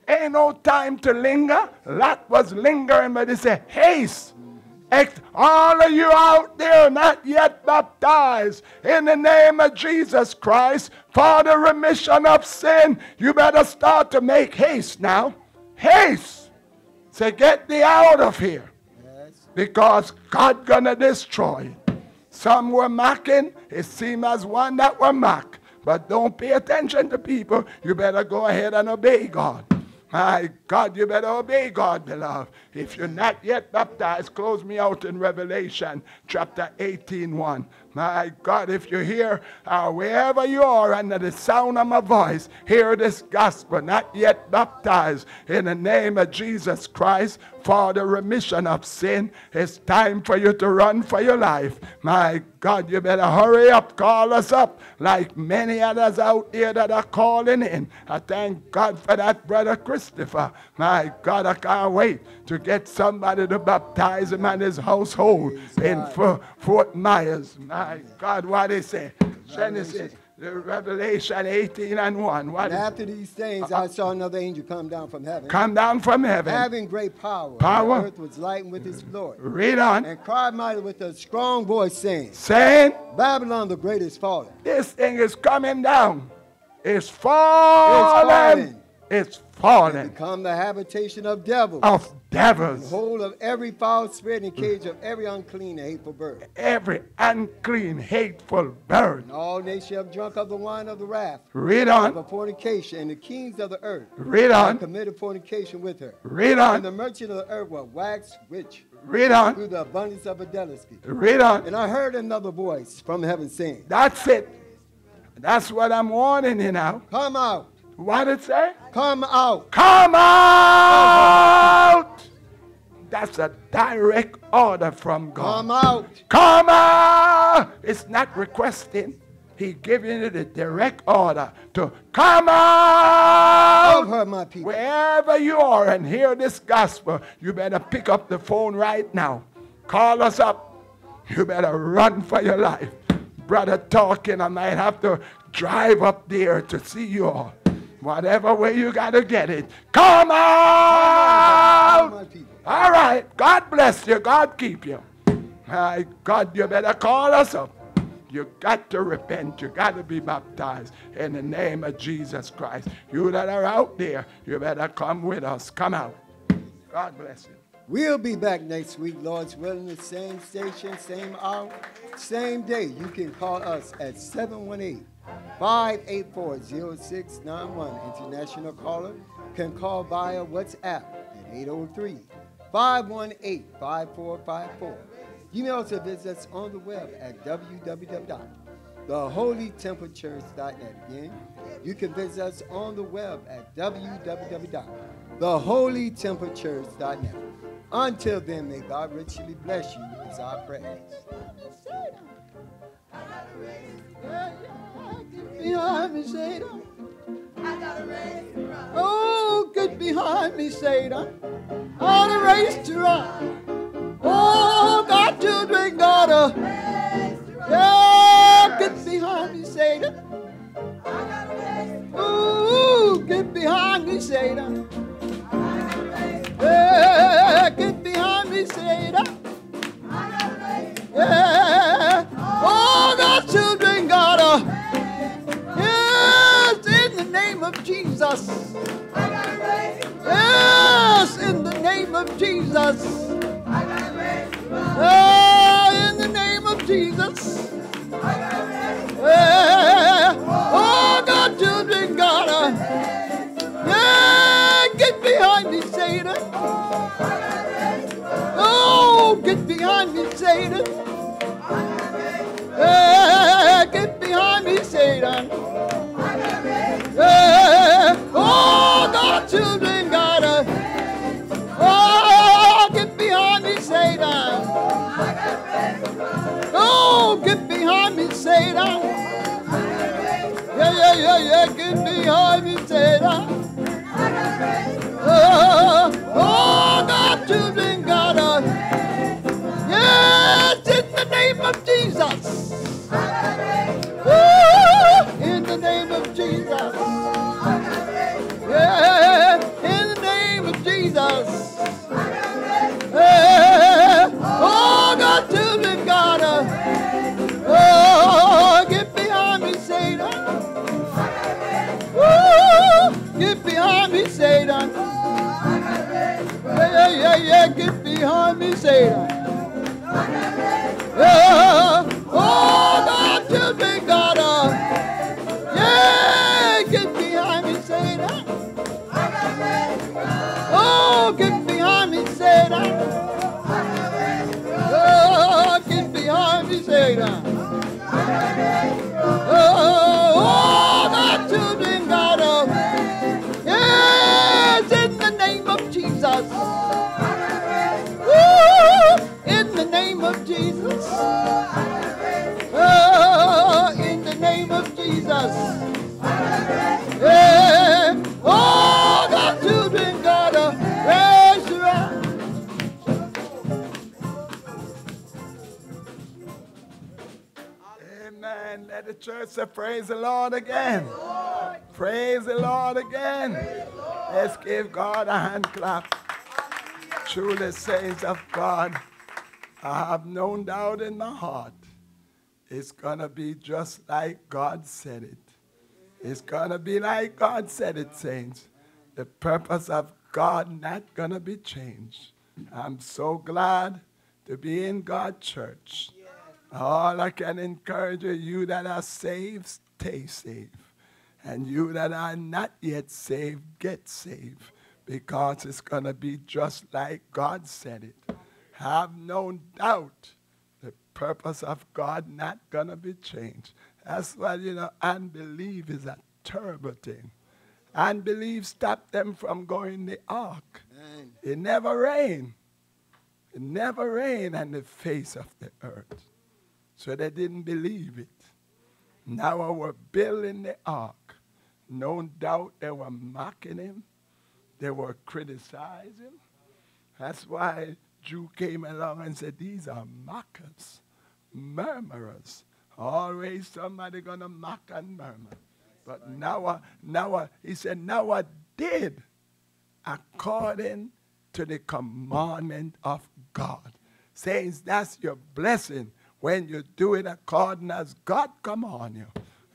Ain't no time to linger. Lot was lingering, but he said, haste. Ex- All of you out there not yet baptized in the name of Jesus Christ for the remission of sin, you better start to make haste now. Haste. to get thee out of here because God gonna destroy it. Some were mocking. It seemed as one that were mocked. But don't pay attention to people. You better go ahead and obey God. My God, you better obey God, beloved. If you're not yet baptized, close me out in Revelation chapter 18 1. My God, if you're here, uh, wherever you are, under the sound of my voice, hear this gospel, not yet baptized, in the name of Jesus Christ, for the remission of sin. It's time for you to run for your life. My God, you better hurry up, call us up, like many others out here that are calling in. I thank God for that, brother Christopher. My God, I can't wait to get somebody to baptize him and his household in Fo- Fort Myers. My God, what they say? Genesis, Revelation 18 and 1. What And after these things, uh, uh, I saw another angel come down from heaven, Come down from heaven. having great power. Power. The earth was lightened with his glory. Read on. And cried mightily with a strong voice, saying, Saying, Babylon the great is fallen. this thing is coming down. It's falling. falling. It's falling. Become the habitation of devils. Of devils. hold of every foul spirit and cage of every unclean and hateful bird. Every unclean, hateful bird. And all nations have drunk of the wine of the wrath Read on. of fornication, and the kings of the earth Read on. committed fornication with her. Read on. And the merchant of the earth were waxed rich Read on. through the abundance of delicacy. Read on. And I heard another voice from heaven saying, That's it. That's what I'm warning you now. Come out, What did it say? come out. Come out! That's a direct order from God. Come out. Come out! It's not requesting. He giving it a direct order to come out! my people. Wherever you are and hear this gospel, you better pick up the phone right now. Call us up. You better run for your life. Brother talking, I might have to drive up there to see you all. Whatever way you got to get it. Come out! people. All right. God bless you. God keep you. My God, you better call us up. You got to repent. You got to be baptized in the name of Jesus Christ. You that are out there, you better come with us. Come out. God bless you. We'll be back next week, Lord's willing, the same station, same hour, same day. You can call us at 718 584 0691. International caller can call via WhatsApp at 803 518-5454. You may also visit us on the web at www.theholytemplechurch.net. Again, you can visit us on the web at www.theholytemplechurch.net. Until then, may God richly bless you is our prayer. Behind me, Satan. Oh, get behind me, Satan. On a race to run. Oh, God, children, gotta. Yeah, get behind me, Satan. Ooh, get behind me, Satan. Yeah, get behind me, Satan. Yeah. Oh, God, name of Jesus. Yes, in the name of Jesus. Oh, in the name of Jesus. Yeah. Oh, God, children, gotta. Uh, yeah, get behind me, Satan. Oh, get behind me, Satan. Yeah, get behind me, Satan. Oh, God, children, gotta. Uh, oh, get behind me, Satan. Oh, get behind me, Satan. Yeah, yeah, yeah, yeah, get behind me, Satan. Oh, oh, children, gotta. Uh, yes, in the name of Jesus. Behind Praise the Lord again. Praise the Lord again. Let's give God a hand clap. Truly, saints of God, I have no doubt in my heart it's going to be just like God said it. It's going to be like God said it, saints. The purpose of God not going to be changed. I'm so glad to be in God's church. All I can encourage you, you that are saved, stay saved. And you that are not yet saved, get saved. Because it's going to be just like God said it. Have no doubt the purpose of God not going to be changed. That's why, you know, unbelief is a terrible thing. Unbelief stopped them from going the ark. It never rained. It never rained on the face of the earth. So they didn't believe it. Now we're building the ark. No doubt they were mocking him. They were criticizing. That's why Jude came along and said, These are mockers, murmurers. Always somebody gonna mock and murmur. But Noah, Noah, he said, Noah did according to the commandment of God. Saints, that's your blessing when you do it according as God command you.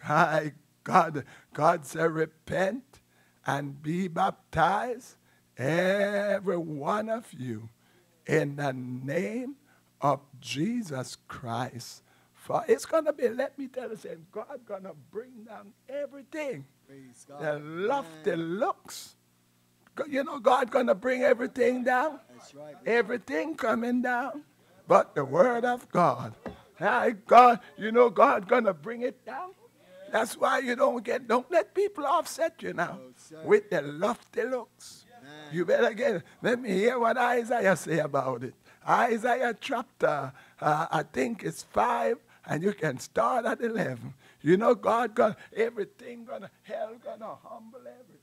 Right? God, God said, repent and be baptized, every one of you, in the name of Jesus Christ. For it's gonna be, let me tell you, saying, God gonna bring down everything Praise God. the lofty Amen. looks You know, God gonna bring everything down. That's right. Everything coming down, but the word of God. My God, you know God's gonna bring it down. That's why you don't get. Don't let people offset you now No, with their lofty looks. You better get. Let me hear what Isaiah say about it. Isaiah chapter, uh, I think it's five, and you can start at eleven. You know God gonna everything gonna hell gonna humble everything.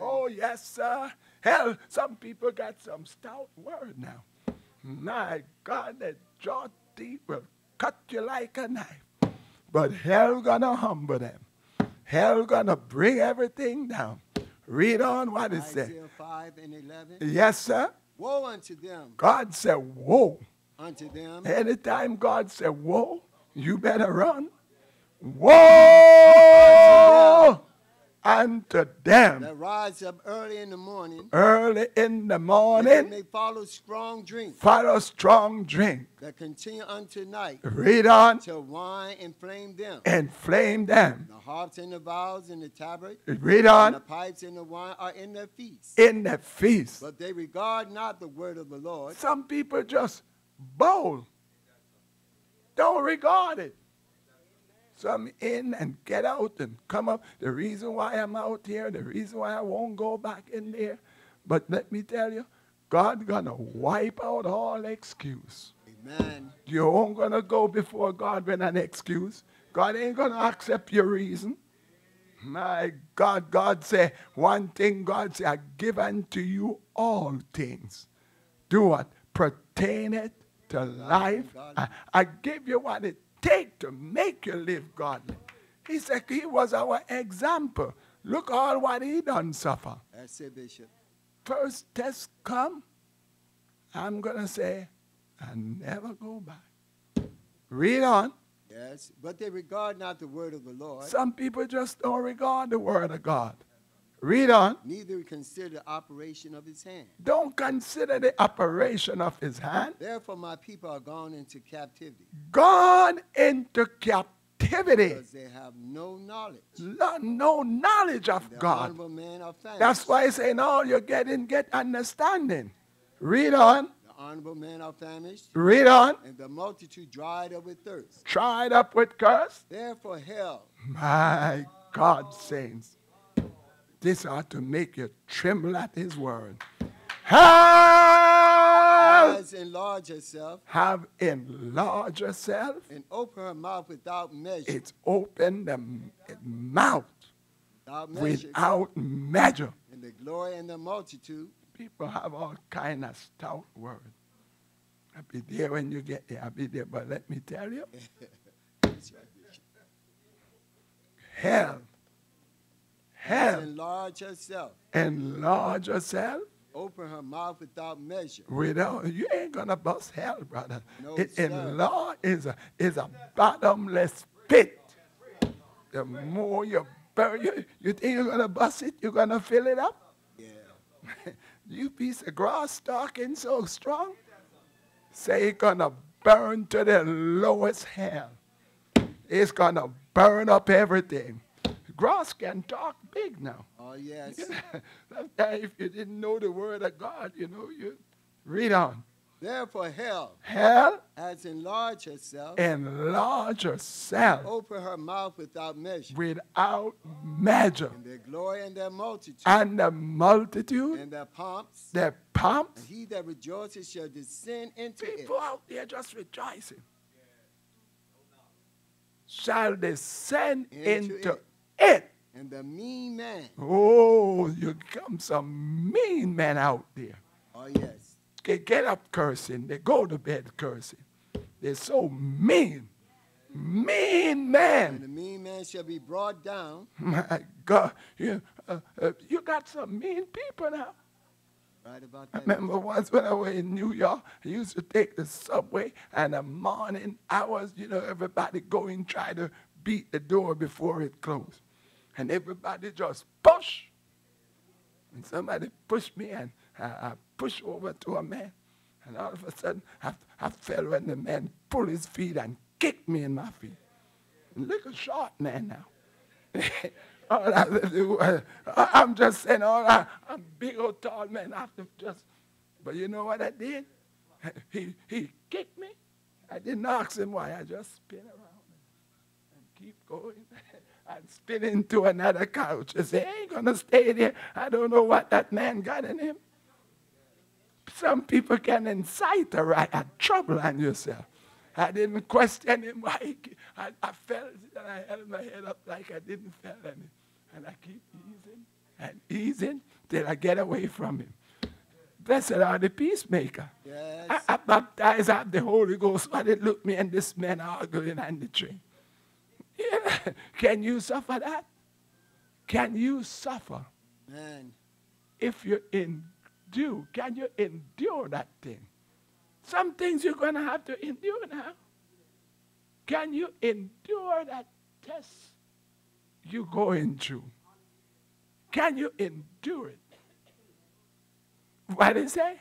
Oh, yes, sir. Hell, some people got some stout word now. My God, that jaw teeth will cut you like a knife. But hell gonna humble them. Hell gonna bring everything down. Read on what it says. Isaiah 5 and 11. Yes, sir. Woe unto them, God said, Woe. unto them, Anytime God said, Woe, you better run. Whoa! Unto them. that rise up early in the morning, Early in the morning. they follow strong drink, follow strong drink. that continue unto night, Read on. till wine inflame them. Inflame them. The harps and the viols and the tabret, Read and the pipes and the wine are in their feast. In the feast. But they regard not the word of the Lord. Some people just bowl. Don't regard it. Some in and get out and come up. The reason why I'm out here, the reason why I won't go back in there. But let me tell you, God gonna wipe out all excuse. Amen. You won't gonna go before God with an excuse. God ain't gonna accept your reason. My God, God say one thing. God say, I give unto you all things. Do what? Pertain it to life. I, I give you what it take to make you live godly. He said he was our example. Look all what he done suffer. That's it, Bishop. First test come, I'm gonna say, I never go back. Read on. Yes. But they regard not the word of the Lord, Some people just don't regard the word of God. Read on. neither consider the operation of his hand. Don't consider the operation of his hand. Therefore, my people are gone into captivity, Gone into captivity. because they have no knowledge. No, no knowledge of The God. honorable men are famished. That's why he's saying all you're getting, get understanding. Read on. The honorable men are famished, Read on. and the multitude dried up with thirst. Tried up with curse. Therefore, hell My God, saints, this ought to make you tremble at his word. Have, has enlarged herself have enlarged yourself. and open her mouth without measure. It's open the mouth without measure. without measure. And the glory and the multitude. People have all kind of stout words. I'll be there when you get there. I'll be there. But let me tell you, That's right, Bishop. hell, Has hell, enlarged herself. enlarge yourself. Open her mouth without measure. Without you ain't gonna bust hell, brother. No, it enlarge is a is a bottomless pit. The more you burn, you, you think you're gonna bust it, you're gonna fill it up. Yeah. you piece of grass stalking so strong. Say it's gonna burn to the lowest hell. It's gonna burn up everything. Grass can talk big now. Oh, yes. If you didn't know the word of God, you know, you read on. Therefore, hell Hell has enlarged herself. enlarge herself, Open her mouth without measure. without measure. And their glory and their multitude. And the multitude, And their pomps. their And he that rejoices shall descend into it. people out there just rejoicing, shall descend Into into it. And the mean man. Oh, you come some mean men out there. Oh, yes. They get up cursing. They go to bed cursing. They're so mean. Mean man. And the mean man shall be brought down. My God. You, uh, uh, you got some mean people now. Right about I remember once when I was in New York, I used to take the subway and the morning hours, you know, everybody going try to beat the door before it closed. And everybody just push. And somebody pushed me and I, I pushed over to a man. And all of a sudden, I, I fell when the man pulled his feet and kicked me in my feet. And look a short man now. All I do, I'm just saying, all I, I'm big old tall man. I have just, but you know what I did? He, he kicked me. I didn't ask him why. I just spin around and keep going. and spin into another couch. I say, I ain't going to stay there. I don't know what that man got in him. Some people can incite a, ri- a trouble on yourself. I didn't question him ki- I, I felt it and I held my head up like I didn't feel any. And I keep easing and easing till I get away from him. Blessed are the peacemaker. Yes. I, I baptized of the Holy Ghost. But it looked me and this man arguing on the train. Yeah. Can you suffer that? Can you suffer Man. if you endure? Can you endure that thing? Some things you're going to have to endure now. Can you endure that test you're going through? Can you endure it? What did it say?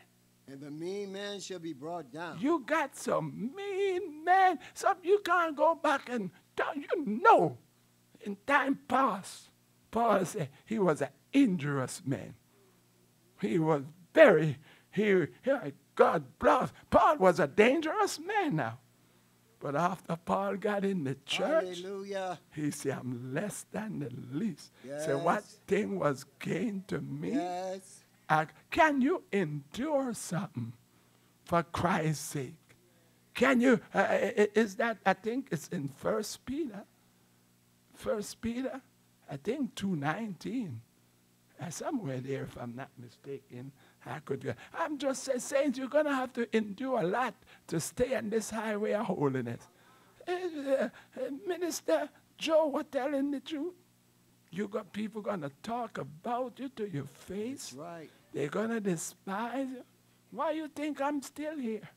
And the mean man shall be brought down. You got some mean man. Some you can't go back and tell you know. In time past, Paul said he was an injurious man. He was very, he, he God bless. Paul was a dangerous man now. But after Paul got in the church, Hallelujah. he said, I'm less than the least. So what thing was gain to me? Yes. Uh, can you endure something for Christ's sake? Can you? Uh, i- i- is that? I think it's in First Peter. First Peter, I think two nineteen, uh, somewhere there, if I'm not mistaken. I could. I'm just saying, saints, you're gonna have to endure a lot to stay on this highway of holiness. Uh, uh, uh, Minister Joe was telling the truth. You got people gonna talk about you to your face. That's right. They're gonna despise you. Why you think I'm still here?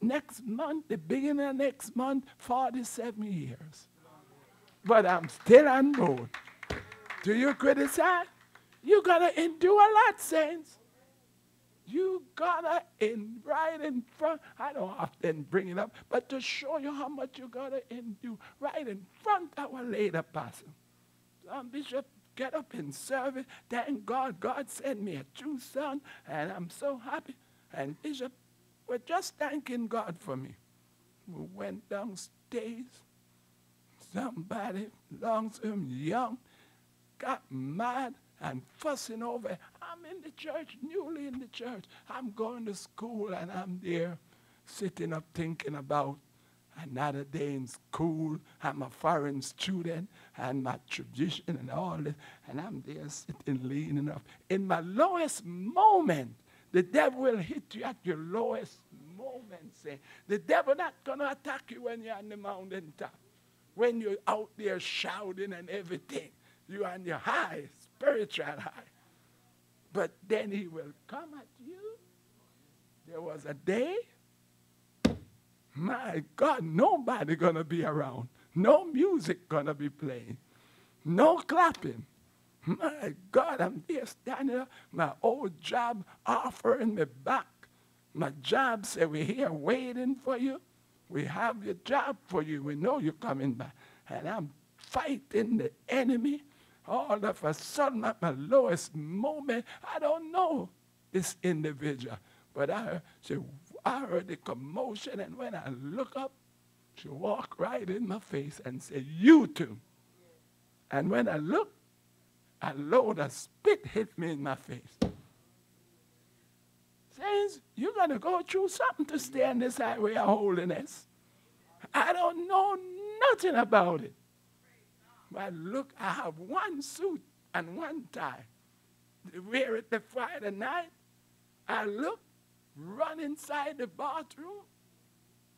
Next month, the beginning of next month, 47 years. But I'm still on board. Do you criticize? You gotta endure a lot, saints. You gotta in right in front. I don't often bring it up, but to show you how much you gotta endure right in front of our later pastor. Um, Bishop, get up and serve it. Thank God, God sent me a true son, and I'm so happy. And Bishop, we're just thanking God for me. We went downstairs. Somebody, long term young, got mad and fussing over. I'm in the church, newly in the church. I'm going to school and I'm there sitting up thinking about another day in school. I'm a foreign student and my tradition and all this. And I'm there sitting leaning up. In my lowest moment, the devil will hit you at your lowest moment. Say, the devil not gonna attack you when you're on the mountain top. When you're out there shouting and everything. You're on your high, spiritual high. But then he will come at you. There was a day, my God, nobody gonna be around. No music gonna be playing. No clapping. My God, I'm standing up. My old job offering me back. My job said, we're here waiting for you. We have your job for you. We know you're coming back. And I'm fighting the enemy. All of a sudden, at my lowest moment, I don't know this individual. But I she, I heard the commotion, and when I look up, she walked right in my face and said, You too. And when I looked, a load of spit hit me in my face. Saints, you're going to go through something to stay on this highway of holiness. I don't know nothing about it. But look, I have one suit and one tie. Wear it the Friday night. I look, run inside the bathroom,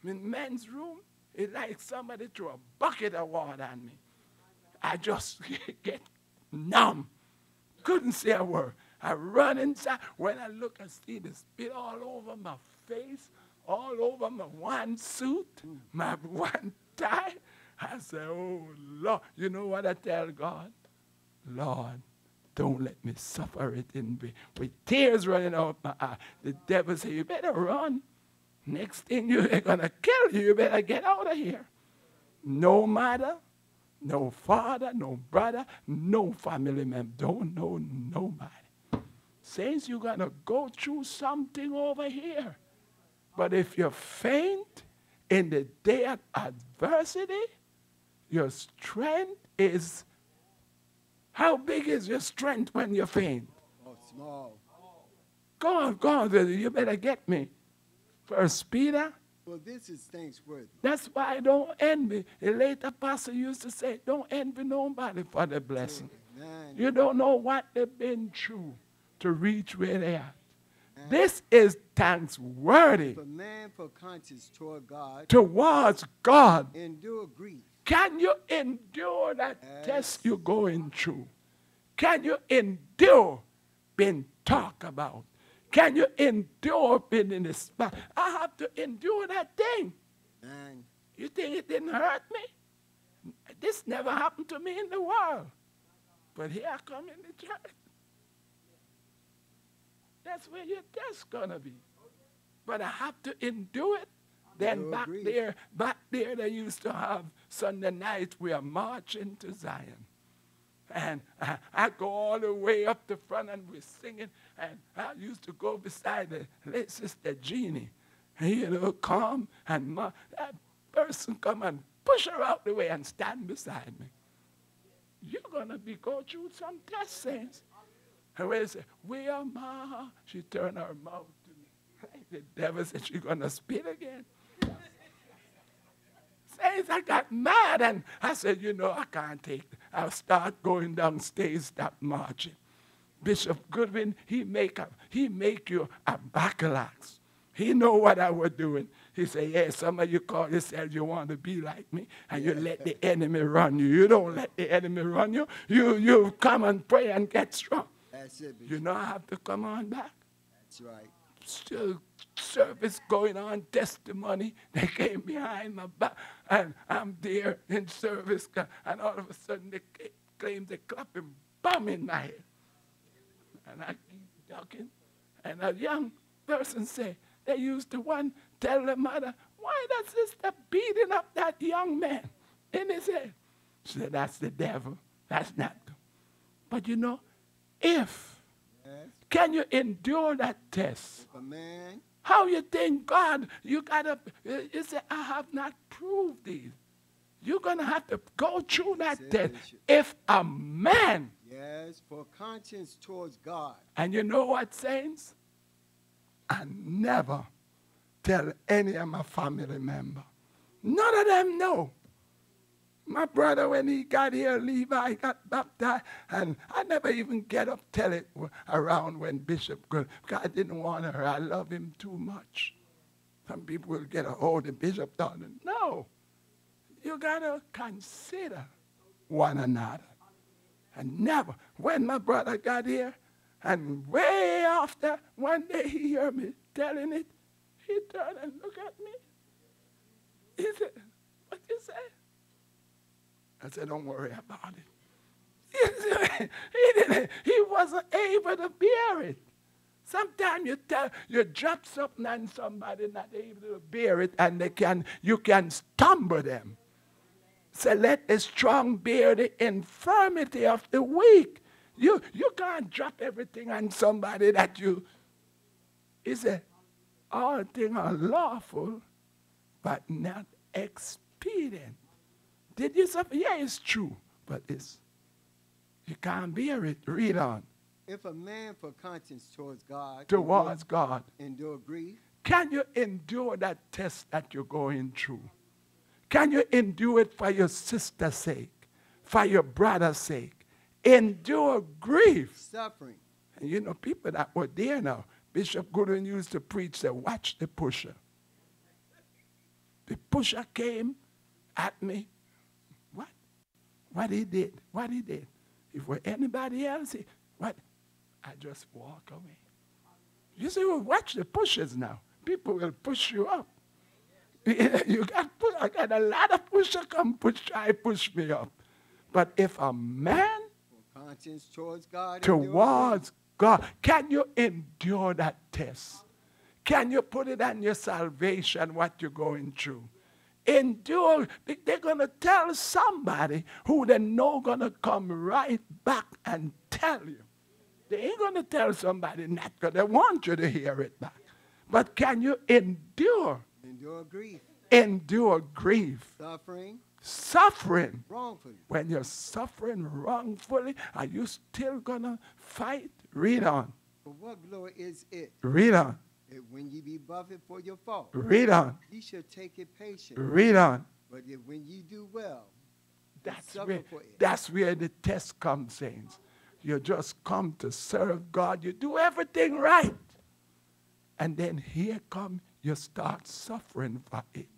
in men's room. It's like somebody threw a bucket of water on me. I just get numb. Couldn't say a word. I run inside. When I look, I see the spit all over my face, all over my one suit, my one tie. I say, oh, Lord. You know what I tell God? Lord, don't let me suffer it in vain. With tears running out my eye. The devil say, you better run. Next thing you're going to kill you. You better get out of here. No matter no father, no brother, no family member, don't know nobody. Saints, you're going to go through something over here. But if you faint in the day of adversity, your strength is. How big is your strength when you faint? Oh, small. Go on, go on, you better get me. First Peter. Well, this is thanksworthy. That's why I don't envy. A late apostle used to say, don't envy nobody for the blessing. You don't know what they've been through to reach where they are. This is thanksworthy for man for conscience toward God, towards God. endure grief. Can you endure that Yes. test you're going through? Can you endure being talked about? Can you endure being in the spot? I have to endure that thing. Man, You think it didn't hurt me? This never happened to me in the world. But here I come in the church. That's where your test's gonna be. But I have to endure it. Then back agree. there, back there they used to have Sunday night we are marching to Zion. And I, I go all the way up the front and we're singing. And I used to go beside the late sister Jeannie. And you know, come and ma- that person come and push her out the way and stand beside me. You're gonna be go through some test saints. And when they say, we are ma, she turned her mouth to me. The devil said she's gonna spit again. Saints, I got mad and I said, you know, I can't take it. I'll start going downstairs, that marching. Bishop Goodwin, he make a, he make you a bacalax. He know what I was doing. He said, yeah, some of you call yourself you want to be like me, and you let the enemy run you. You don't let the enemy run you. You you come and pray and get strong. that's it. You know I have to come on back That's right. still service going on, testimony. They came behind my back, and I'm there in service, and all of a sudden they claim they clapping bomb in my head. And I keep talking, and a young person say, they used to one tell the mother, why does sister beating up that young man in his head? She said, that's the devil. That's not. good." But you know, if, Yes. can you endure that test? For man, How you think God, you gotta, eh, you say, I have not proved these. You're gonna have to go through that test. If a man, yes, for conscience towards God. and you know what, saints? I never tell any of my family member. None of them know. My brother, when he got here, Levi got baptized, and I never even get up tell it around when Bishop because I didn't want her. I love him too much. Some people will get a hold of Bishop Thornton. No, you gotta consider one another, and never. When my brother got here, and way after one day he heard me telling it, he turned and looked at me. He said, "What you say?" I said, don't worry about it. he, didn't, he wasn't able to bear it. Sometimes you you drop something and somebody not able to bear it and they can you can stumble them. So let the strong bear the infirmity of the weak. You you can't drop everything on somebody that you he said, all things are lawful, but not expedient. Did you suffer? Yeah, it's true, but it's you can't bear it. Read on. If a man for conscience towards God Towards God. endure, endure grief, Can you endure that test that you're going through? Can you endure it for your sister's sake, for your brother's sake? Endure grief. suffering, And you know, people that were there now, Bishop Goodwin used to preach, say, watch the pusher. The pusher came at me. What? He did? What he did? If were anybody else, he, what? I just walk away. You see, well, watch the pushers now. People will push you up. You got, pu- I got a lot of pusher come push, I push me up. But if a man conscience towards God towards God. Can you endure that test? Can you put it on your salvation, what you're going through? Endure. They- They're going to tell somebody who they know going to come right back and tell you. They ain't going to tell somebody not because they want you to hear it back. But can you endure? Endure grief, Endure grief, suffering suffering. wrongfully. When you're suffering wrongfully, are you still going to fight? Read on. For what glory is it Read on. When ye be buffeted for your fault, Read on. ye shall take it patient? Read on. But if when ye do well, That's where, that's where the test comes, saints. You just come to serve God. You do everything right. And then here come, you start suffering for it.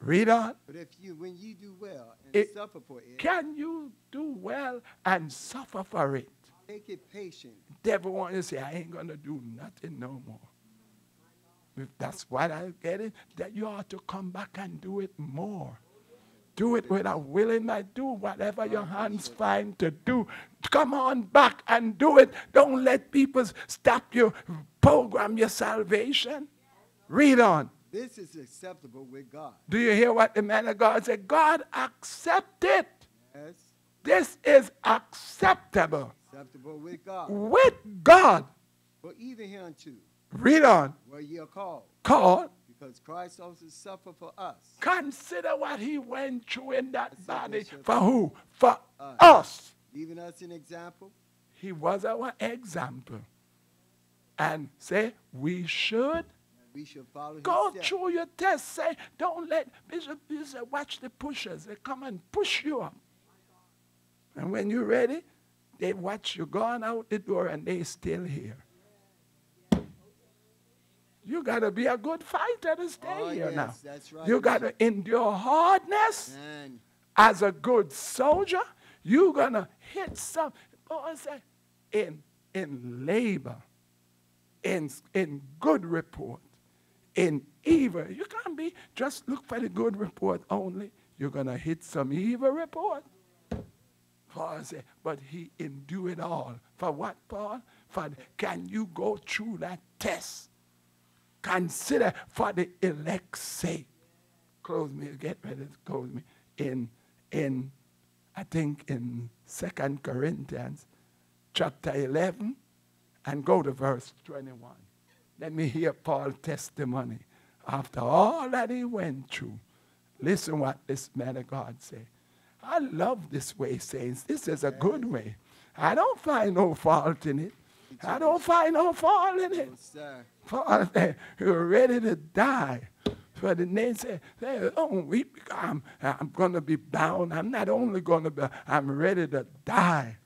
Read on. but if you when you do well and It- suffer for it, Can you do well and suffer for it? take it patient. Devil want to say, I ain't going to do nothing no more. If that's what I get it, that you ought to come back and do it more. Do it with a willing mind. Do whatever your uh-huh. hands find to do. Come on back and do it. Don't let people stop you, program your salvation. Read on. This is acceptable with God. Do you hear what the man of God said? God accept it. Yes, This is acceptable acceptable with God. with God. For even hereunto Read on. were ye are called, Call. because Christ also suffered for us, Consider what he went through in that body. For who? For Us. us. leaving us an example He was our example. And say, we should we should follow go through your test. Say, don't let Bishop, Bishop watch the pushers. They come and push you up. And when you're ready, they watch you going out the door and they still here. You got to be a good fighter to stay Oh, here yes, now. that's right, You got to endure hardness And as a good soldier. You're going to hit some. Boy, say, in, in labor, in, in good report, in evil. You can't be just look for the good report only. You're going to hit some evil report. Paul said, but he endured all. For what, Paul? For can you go through that test? Consider for the elect's sake. Close me, get ready to close me. In, in I think in Second Corinthians chapter 11 and go to verse 21. Let me hear Paul's testimony. After all that he went through, listen what this man of God said. I love this way, saints. This is a good way. I don't find no fault in it. I don't find no fault in it. Paul said, you're ready to die. But the name said, say, don't weep, I'm, I'm going to be bound. I'm not only going to be, I'm ready to die.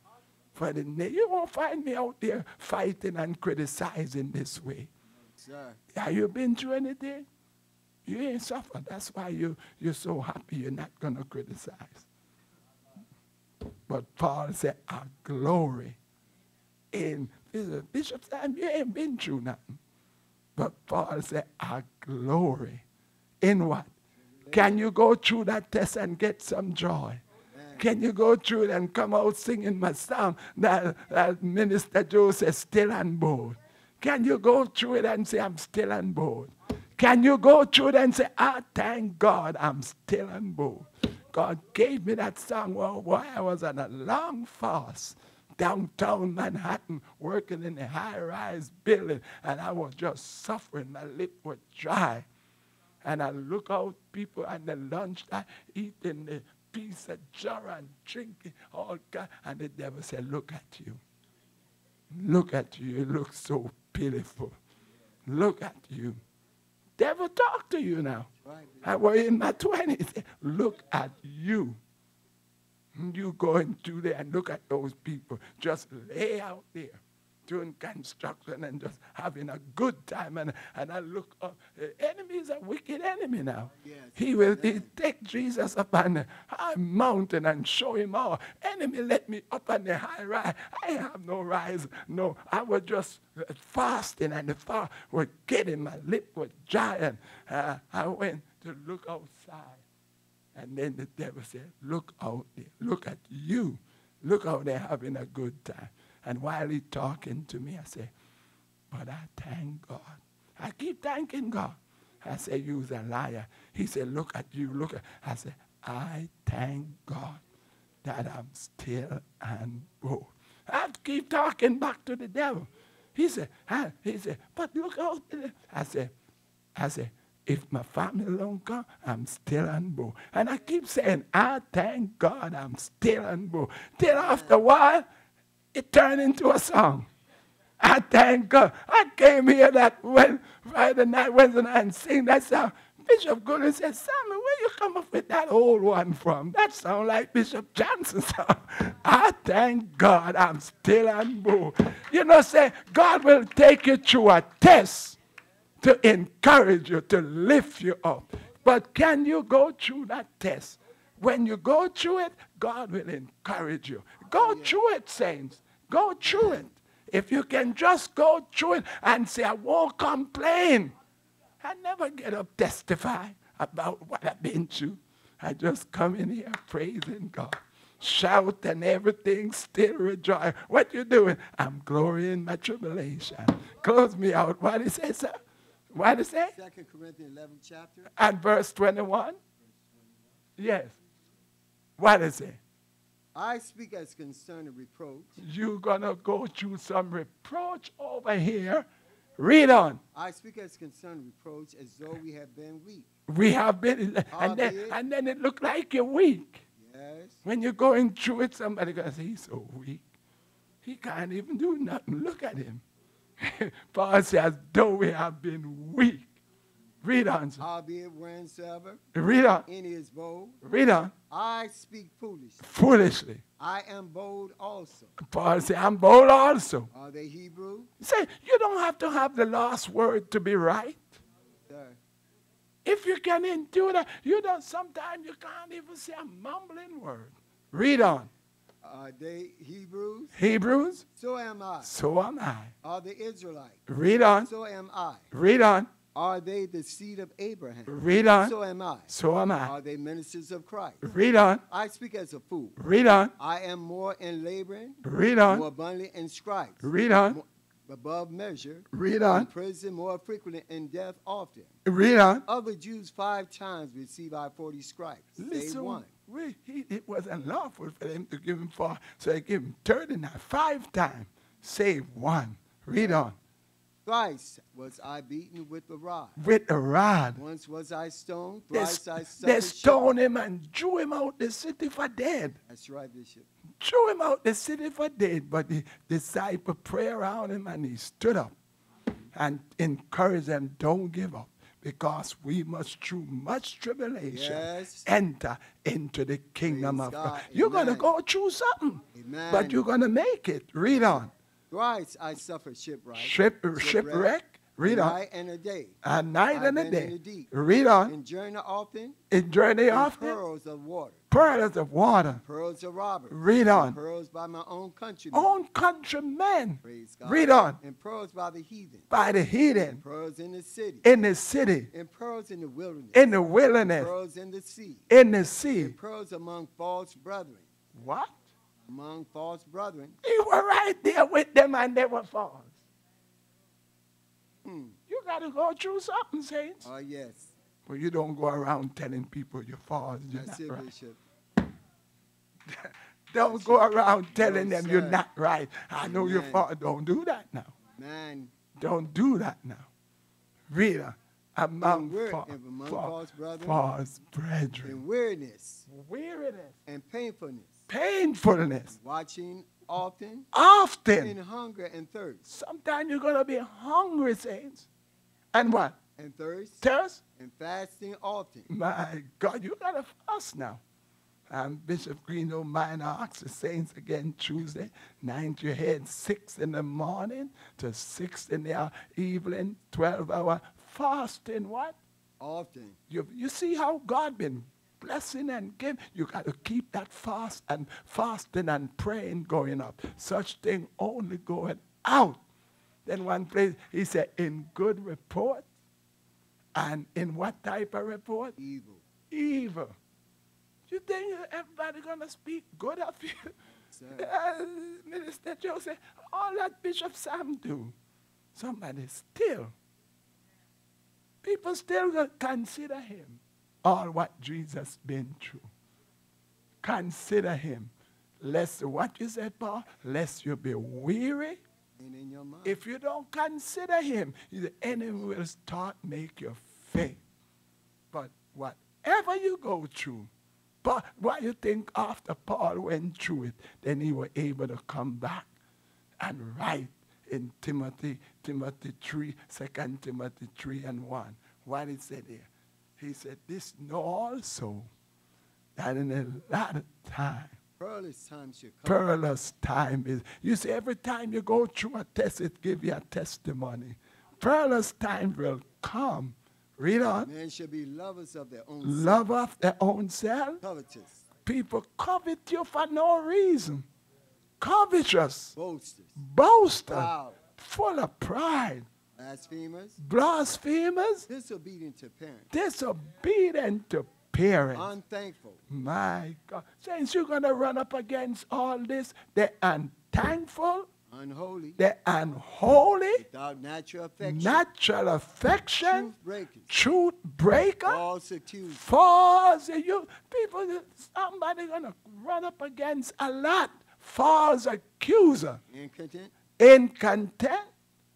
For the name, you won't find me out there fighting and criticizing this way. Sir. Have you been through anything? You ain't suffered. That's why you, you're so happy you're not going to criticize. But Paul said, our glory in Bishop, Bishop Sam, you ain't been through nothing. But Paul said, our glory in what? Can you go through that test and get some joy? Can you go through it and come out singing my song that, that Minister Joe says, still on board? Can you go through it and say, I'm still on board? Can you go through it and say, I thank God I'm still on board? God gave me that song while I was on a long fast downtown Manhattan working in a high rise building, and I was just suffering. My lip was dry. And I look out people and the lunch I eating the piece of jar and drinking all kind. And the devil said, Look at you. Look at you. You look so pitiful. Look at you. Devil talk to you now. Right. I was in my 20s. Look at you. You going through there and look at those people just lay out there doing construction and just having a good time. And, and I look up. The enemy is a wicked enemy now. Yes. He will he take Jesus up on the high mountain and show him all. Enemy let me up on the high rise. I have no rise. No, I was just uh, fasting and the fast was getting my lip was dry. And uh, I went to look outside. And then the devil said, Look out there. Look at you. Look how they're having a good time. And while he talking to me, I said, But I thank God. I keep thanking God. I said, you's a liar. He said, look at you, look at. I said, I thank God that I'm still and bold. I keep talking back to the devil. He said, he said, but look out. I said, I said, if my family don't come, I'm still on board. And I keep saying, I thank God I'm still on board. Till after a while, it turned into a song. I thank God. I came here that when Friday night, Wednesday night, and sing that song. Bishop Golden said, Sammy, where you come up with that old one from? That sound like Bishop Johnson's song. I thank God I'm still on board. You know, say, God will take you through a test to encourage you, to lift you up. But can you go through that test? When you go through it, God will encourage you. Go through it, saints. Go through it. If you can just go through it and say, I won't complain. I never get up testify about what I've been through. I just come in here praising God. Shout and everything still rejoice. What you doing? I'm glorying my tribulation. Close me out. What it say, sir? What it say? Second Corinthians 11 chapter. And verse 21? Yes. What is it? say? I speak as concerning reproach. You're going to go through some reproach over here. Read on. I speak as concerning reproach as though we have been weak. We have been, and then, Albeit- and then it looked like you're weak. Yes. When you're going through it, somebody goes, he's so weak. He can't even do nothing. Look at him. Paul says, though we have been weak. Read on. Howbeit whensoever Read on. In his bold, Read on. I speak foolishly. Foolishly. I am bold also. Paul said, I'm bold also. Are they Hebrew? Say, you don't have to have the last word to be right. Sir. If you can endure that, you don't, sometimes you can't even say a mumbling word. Read on. Are they Hebrews? Hebrews, So am I. so am I. Are they Israelites? Read on. So am I. Read on. Are they the seed of Abraham? Read on. So am I. So am I. Are they ministers of Christ? Read on. I speak as a fool. Read on. I am more in laboring, Read on. more abundantly in stripes, Read on. more above measure, Read in on. prison more frequently, in death often. Read on. Other Jews five times receive I forty stripes. Save Listen, one. we, he, it wasn't lawful for them to give him four, so they give him 39, five times. Save one. Read on. Thrice was I beaten with the rod. With a rod. Once was I stoned. They, Thrice I they stoned him and drew him out the city for dead. That's right, Bishop. Threw him out the city for dead. But the disciple prayed around him and he stood up and encouraged them, don't give up. Because we must, through much tribulation, Yes. enter into the kingdom Praise of God. God. You're going to go through something. Amen. But you're going to make it. Read on. Thrice I suffered shipwreck. Ship, shipwreck. Read a on. Night and a day. A night and a day. deep. Read on. In journey often. In journey often. pearls of water. Pearls of water. Pearls of robbers. Read and on. Pearls by my own countrymen. Own countrymen. Praise God. Read on. And pearls by the heathen. By the heathen. Pearls in the city. In the city. and pearls in the wilderness. In the wilderness. pearls in the sea. In the sea. And pearls among false brethren. What? Among false brethren. You were right there with them and they were false. Hmm. You got to go through something, saints. Oh, yes. But you don't go around telling people you're false. You're That's not right. Bishop. Don't go around telling them you're not right. I know you're false. Don't do that now. Man, Don't do that now. Reader, among And we're- fa- among fa- false brethren. false brethren. and weariness Weariness. and painfulness. Painfulness. Watching often. Often. In hunger and thirst. Sometimes you're going to be hungry, saints. And what? And thirst. Thirst? And fasting often. My God, you got to fast now. I'm Bishop Green don't mind I ask the saints again Tuesday, 9 to your head, 6 in the morning to 6 in the evening, 12 hour fasting. What? Often. You, you see how God been blessing and giving. You got to keep that fast and fasting and praying going up. Such thing only going out. Then one place he said, in good report. And in what type of report? Evil. Evil. You think everybody gonna speak good of you? Uh, Minister Joe said, all that Bishop Sam do, somebody still. People still consider him all what Jesus been through. Consider him. Lest what you said, Paul, lest you be weary. And in your mind. If you don't consider him, the enemy will start make you faint. But whatever you go through, but what you think after Paul went through it, then he was able to come back and write in Timothy, Timothy 3, 2 Timothy 3 and 1. What it said here? He said, This know also that in a lot of time, perilous time should come. perilous time is. You see, every time you go through a test, it gives you a testimony. Perilous time will come. Read on. Men should be lovers of their own Love of their own self. self, covetous, People covet you for no reason. Covetous, boasters, boaster, proud, full of pride, blasphemers, blasphemers, disobedient to parents, disobedient to parents. unthankful, My God. Since you're going to run up against all this, they're unthankful, unholy, they're unholy, without natural affection, natural affection, truth breakers, truth breaker, false accusers, false. You people, somebody gonna run up against a lot. False accuser, incontent, incontent,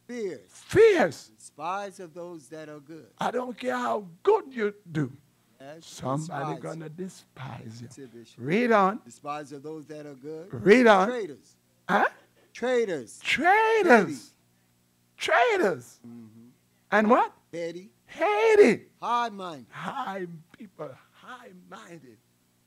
fierce, fierce. spies of those that are good. I don't care how good you do. As Somebody gonna despise you. That's it, Bishop. Read on. Despise of those that are good. Read on. Traitors, Huh? traitors, Traitors. Traitors. Mm-hmm. And what? petty, Hated. high-minded, High people, high-minded.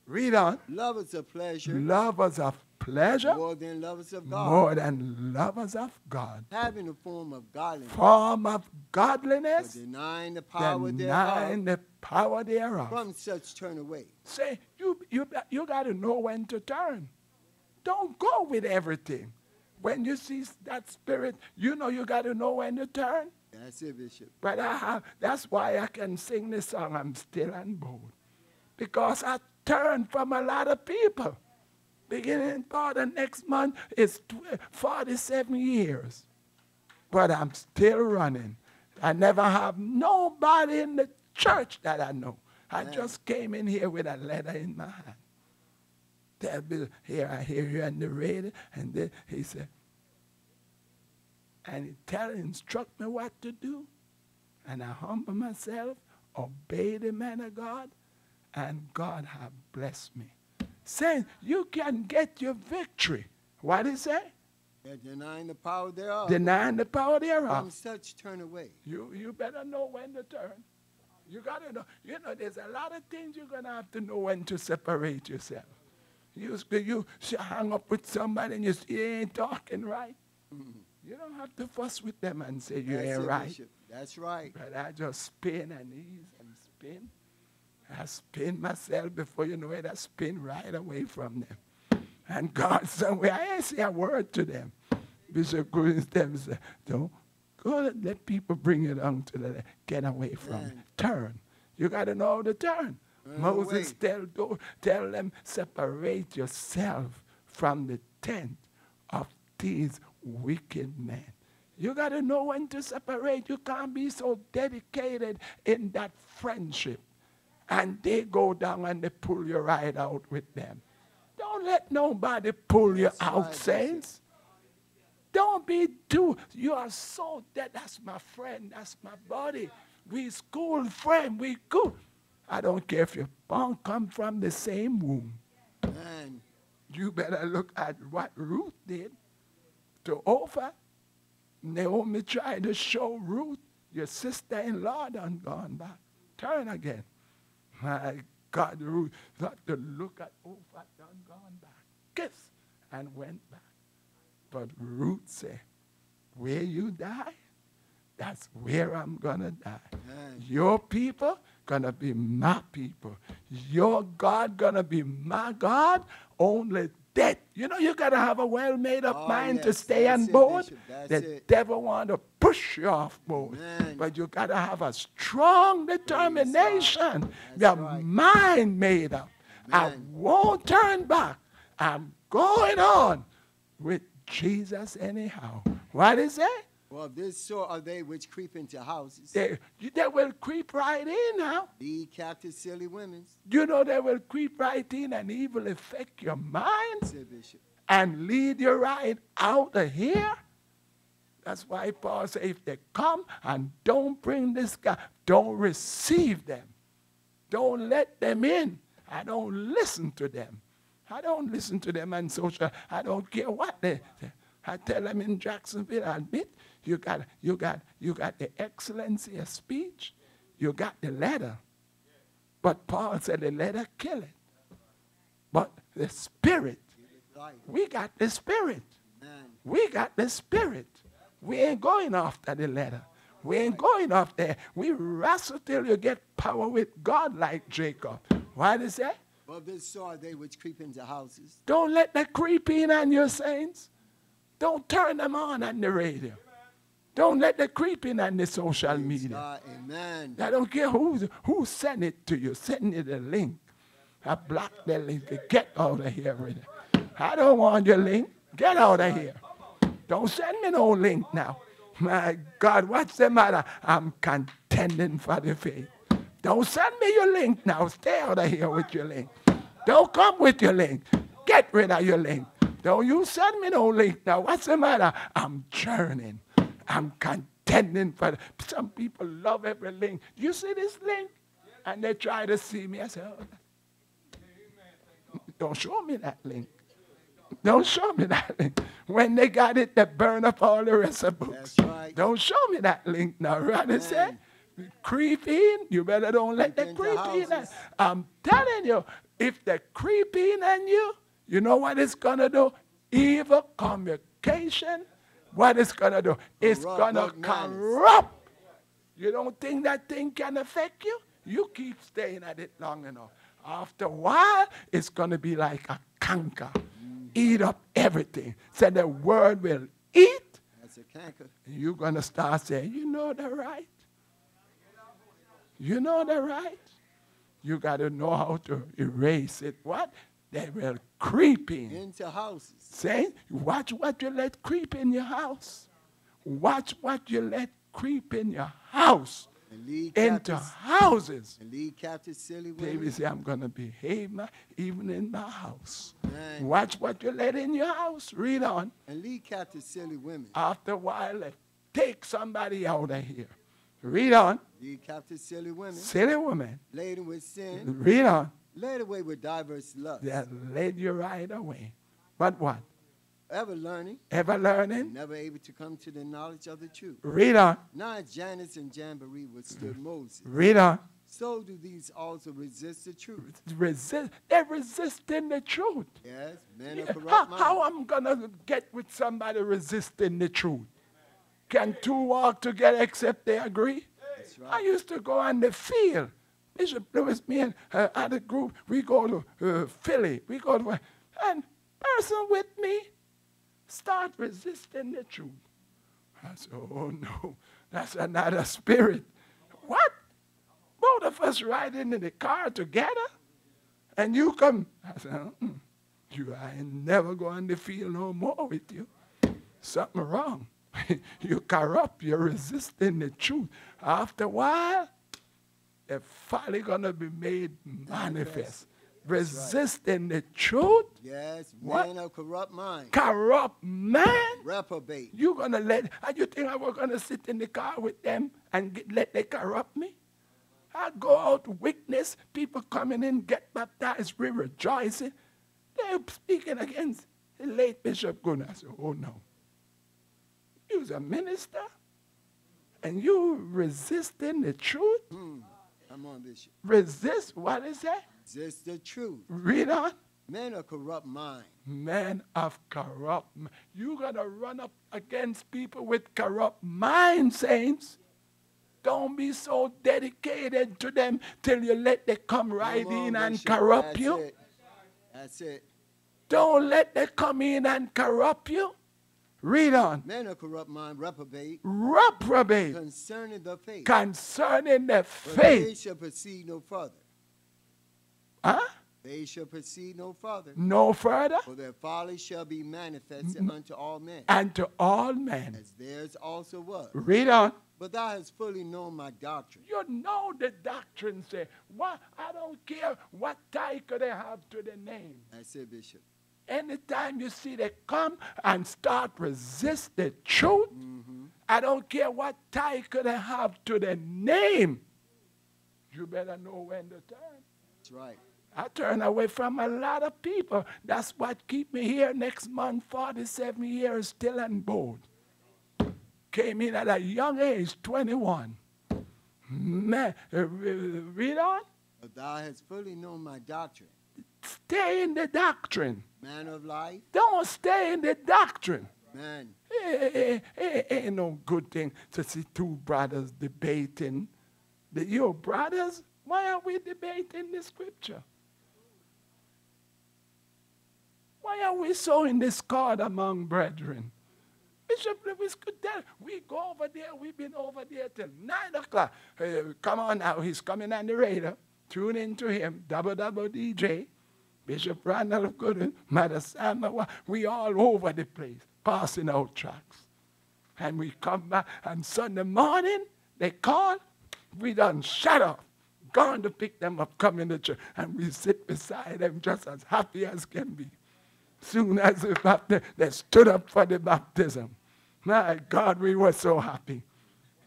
Read on. lovers of pleasure, Lovers of pleasure more than lovers of God, more than lovers of God. having a form of godliness, Form of godliness, denying the power denying thereof. the power thereof. From such turn away. Say, you, you, you got to know when to turn. Don't go with everything. When you see that spirit, you know you got to know when to turn. That's it, Bishop. But I have, that's why I can sing this song, I'm still and bold. Because I turned from a lot of people. Beginning for the next month is 47 years. But I'm still running. I never have nobody in the church that I know. I just came in here with a letter in my hand. Tell me, here I hear you on the radio, and then he said, and he tell instruct me what to do. And I humble myself, obey the man of God, and God have blessed me. Saying you can get your victory. What did he say? They're denying the power thereof. Denying the power thereof. From such turn away. You, you better know when to turn. You got to know. You know, there's a lot of things you're going to have to know when to separate yourself. You, you should hang up with somebody and you, say, you ain't talking right. Mm-hmm. You don't have to fuss with them and say you That's ain't it, right. Bishop. That's right. But I just spin and ease and spin. I spin myself before you know it, I spin right away from them. And God somewhere, I ain't say a word to them. Bishop them say, don't go and let people bring it on to the get away from it. Turn. You gotta know how to turn. Moses away. tell, do- tell them, separate yourself from the tent of these wicked men. You got to know when to separate. You can't be so dedicated in that friendship. And they go down and they pull you right out with them. Don't let nobody pull you out, saints. Don't be too. You are so dead. That's my friend. That's my buddy. We school friend. We good. I don't care if you born come from the same womb. Man, You better look at what Ruth did to Oprah. Naomi tried to show Ruth, your sister-in-law done gone back. Turn again. My God, Ruth got to look at Oprah done gone back. Kiss and went back. But Ruth said, where you die, that's where I'm gonna die. man. Your people gonna be my people. Your God gonna be my God. Only death. You know, you gotta have a well made up Oh, mind to stay that's on board. The it. devil want to push you off board. Amen. But you gotta have a strong determination. Your right. mind made up. I won't turn back. I'm going on with Jesus anyhow. What is it? Well, this sort are they which creep into houses, They, they will creep right in now. lead captive silly women, You know they will creep right in and evil affect your mind Bishop. and lead you right out of here. That's why Paul said, if they come and don't bring this guy, don't receive them. Don't let them in. I don't listen to them. I don't listen to them on social. I don't care what they say. I tell them in Jacksonville, I admit, you got, you got, you got the excellency of speech. You got the letter. But Paul said the letter kill it. But the spirit, we got the spirit. We got the spirit. We ain't going after the letter. We ain't going off there. We wrestle till you get power with God like Jacob. Why does that? Well, this sort are they which creep into houses, Don't let that creep in on your saints. Don't turn them on on the radio. Don't let that creep in on the social Praise media. God, amen. I don't care who, who sent it to you. Send you the link. I block that link. Get out of here with it. I don't want your link. Get out of here. Don't send me no link now. My God, what's the matter? I'm contending for the faith. Don't send me your link now. Stay out of here with your link. Don't come with your link. Get rid of your link. Don't you send me no link now. What's the matter? I'm churning. I'm contending for the, some people love every link. You see this link? And they try to see me. I say, oh, don't show me that link. Don't show me that link. When they got it, they burn up all the rest of the books. That's right. Don't show me that link now, right? They say, creep in. You better don't let them creep in. I'm telling you, if they creep in on you, you know what it's gonna do? Evil communication. What it's gonna do? It's Corrupt gonna corrupt. You don't think that thing can affect you? You keep staying at it long enough. After a while, it's going to be like a canker. Mm. Eat up everything. So the word will eat. That's a canker. And you're going to start saying, you know the right. You know the right. You got to know how to erase it. What? They will creep in. Into houses. Say, watch what you let creep in your house. Watch what you let creep in your house. Into houses. and lead captive silly David women. say, I'm going to behave my, even in my house. Man. Watch what you let in your house. Read on. And lead captive silly women. After a while, let- take somebody out of here. Read on. Lead captive silly women. Silly woman. Laden with sin. Read on. Led away with diverse lusts. That led you right away. But what? Ever learning. Ever learning? Never able to come to the knowledge of the truth. Read on. Now Jannes and Jambres withstood mm. Moses. Read on. So do these also resist the truth. Resist. They're resisting the truth. Yes, men of How, how mind. I'm gonna get with somebody resisting the truth? Can two walk together except they agree? That's I used to go on the field. Bishop Lewis, me and uh, other group, we go to uh, Philly. We go to, and person with me start resisting the truth. I said, oh no, that's another spirit. What? Both of us riding in the car together, and you come. I said, mm you, I ain't never going to feel no more with you. Something wrong. you corrupt, you're resisting the truth. After a while, they're finally gonna be made manifest. Resisting the truth, Yes, What? of corrupt mind. corrupt man. Reprobate. You're gonna let? And you think I was gonna sit in the car with them and get, let they corrupt me? I go out witness people coming in get baptized, we rejoicing. They're speaking against the late Bishop Gunnar. I said, oh no. You was a minister, and you resisting the truth. Hmm. Come on, Bishop. Resist what is that? Resist the truth. Read on. Men of corrupt mind. Men of corrupt. m- You gotta run up against people with corrupt minds, saints. Don't be so dedicated to them till you let them come right Come on, in and Bishop. corrupt That's you. It. That's it. Don't let them come in and corrupt you. Read on. Men of corrupt mind reprobate Reprobate concerning the faith. concerning the But they shall proceed no further. Huh? They shall proceed no further, no further, for their folly shall be manifested unto all men, and to all men. as theirs also was. Read on. But thou hast fully known my doctrine, You know the doctrine say, what I don't care what title they have to the name. That's it, Bishop. Anytime you see they come and start resist the truth, I don't care what title they have to the name. You better know when to turn. That's right. I turn away from a lot of people. That's what keep me here next month, 47 years still on board. Came in at a young age, 21. Man, uh, read on. But thou hast fully known my doctrine, Stay in the doctrine. Man of life, Don't stay in the doctrine. man. Eh, eh, eh, eh, Ain't no good thing to see two brothers debating. The, your brothers, why are we debating the scripture? Why are we so in discord among brethren? Bishop Lewis could tell. We go over there. We've been over there till 9 o'clock. Come on now. He's coming on the radar. Tune in to him. Double double DJ. Bishop Randolph Goodwin, Mother Samuel. We all over the place passing out tracks. And we come back, and Sunday morning, they call, we done shut up. Gone to pick them up, come in the church, and we sit beside them just as happy as can be. Soon as the baptism, they stood up for the baptism. My God, we were so happy.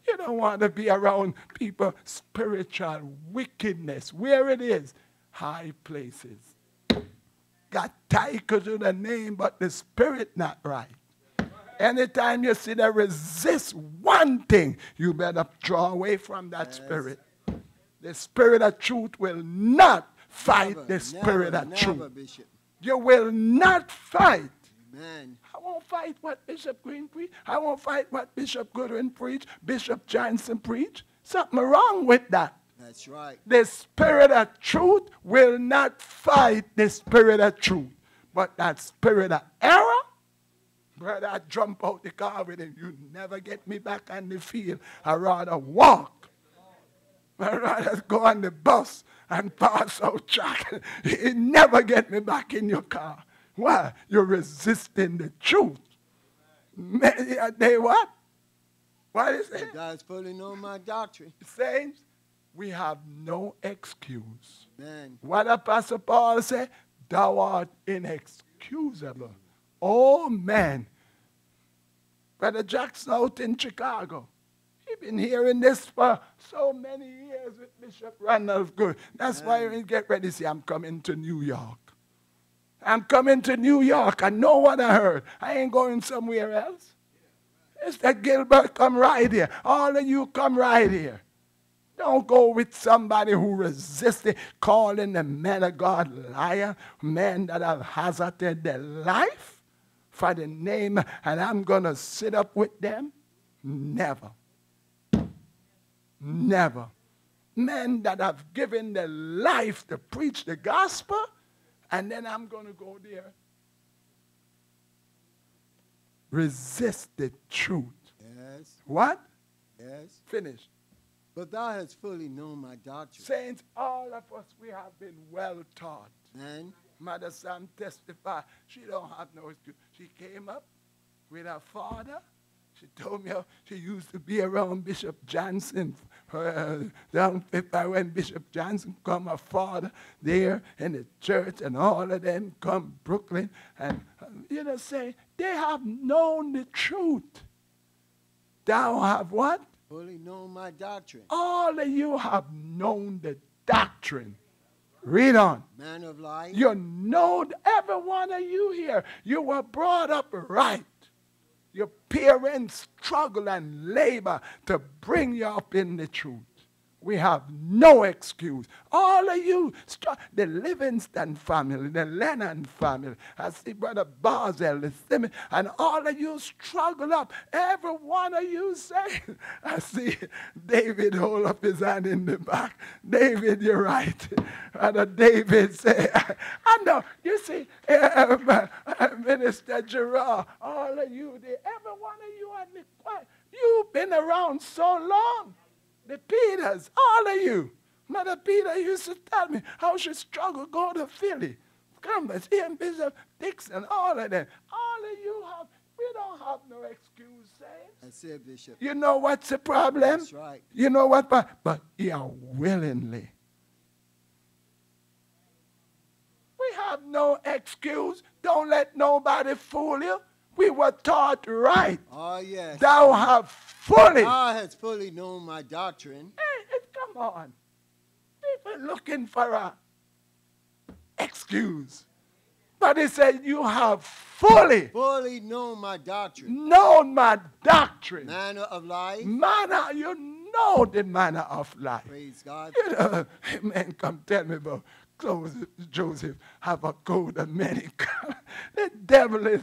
You don't want to be around people, spiritual wickedness, where it is, high places. Got title to the name, but the spirit not right. Anytime you see them resist one thing, you better draw away from that spirit. The spirit of truth will not fight Never, the spirit never, of never, truth. Bishop. You will not fight. Man, I won't fight what Bishop Green preach. I won't fight what Bishop Goodwin preach, Bishop Johnson preach. Something wrong with that. That's right. The spirit of truth will not fight the spirit of truth. But that spirit of error, brother, I jump out the car with him. You never get me back on the field. I rather walk. I rather go on the bus and pass out track. You never get me back in your car. Why? You're resisting the truth. They what? What is it? Hast fully known my doctrine, Saints, we have no excuse. man. What Apostle Paul said, thou art inexcusable. Oh man. Brother Jackson out in Chicago. He been hearing this for so many years with Bishop Randolph Goodwin. That's why he get ready. See, I'm coming to New York. I'm coming to New York. I know what I heard. I ain't going somewhere else. Mr. Gilbert, come right here. All of you come right here. Don't go with somebody who resisted calling the man of God liar, men that have hazarded their life for the name, and I'm going to sit up with them? Never. Never. Men that have given their life to preach the gospel, and then I'm going to go there. Resist the truth. Yes, What? yes. Finish. But thou hast fully known my doctrine, Saints, all of us, we have been well taught. man. Mother Sam testified. She don't have no excuse. She came up with her father. She told me how she used to be around Bishop Johnson. Uh, down when Bishop Johnson come, her father there in the church, and all of them come Brooklyn, and uh, you know, say they have known the truth. Thou have what? Fully known my doctrine, All of you have known the doctrine. Read on. man of life, You know, every one of you here, you were brought up right. Your parents struggle and labor to bring you up in the truth. We have no excuse. All of you, the Livingston family, the Lennon family, I see Brother Basel, the Simmons, and all of you struggle up. Every one of you say, I see David hold up his hand in the back. David, you're right. And David say, I know, you see, uh, uh, Minister Gerard, all of you, every one of you on the you've been around so long the Peters, all of you, Mother Peter used to tell me how she struggled going to Philly. Come, him, Bishop Dixon, all of them. All of you have, we don't have no excuse, saints. That's it, Bishop. You know what's the problem? That's right. You know what? But, but you are willingly. We have no excuse. Don't let nobody fool you. We were taught right. Oh, yes. Thou have fully. Thou has fully known my doctrine. Hey, come on. People looking for a excuse. But he said, You have fully Fully known my doctrine. known my doctrine. Manner of life. Manner, you know the manner of life. Praise God. You know, man, come tell me about Joseph, Joseph have a coat of many colors. The devil is,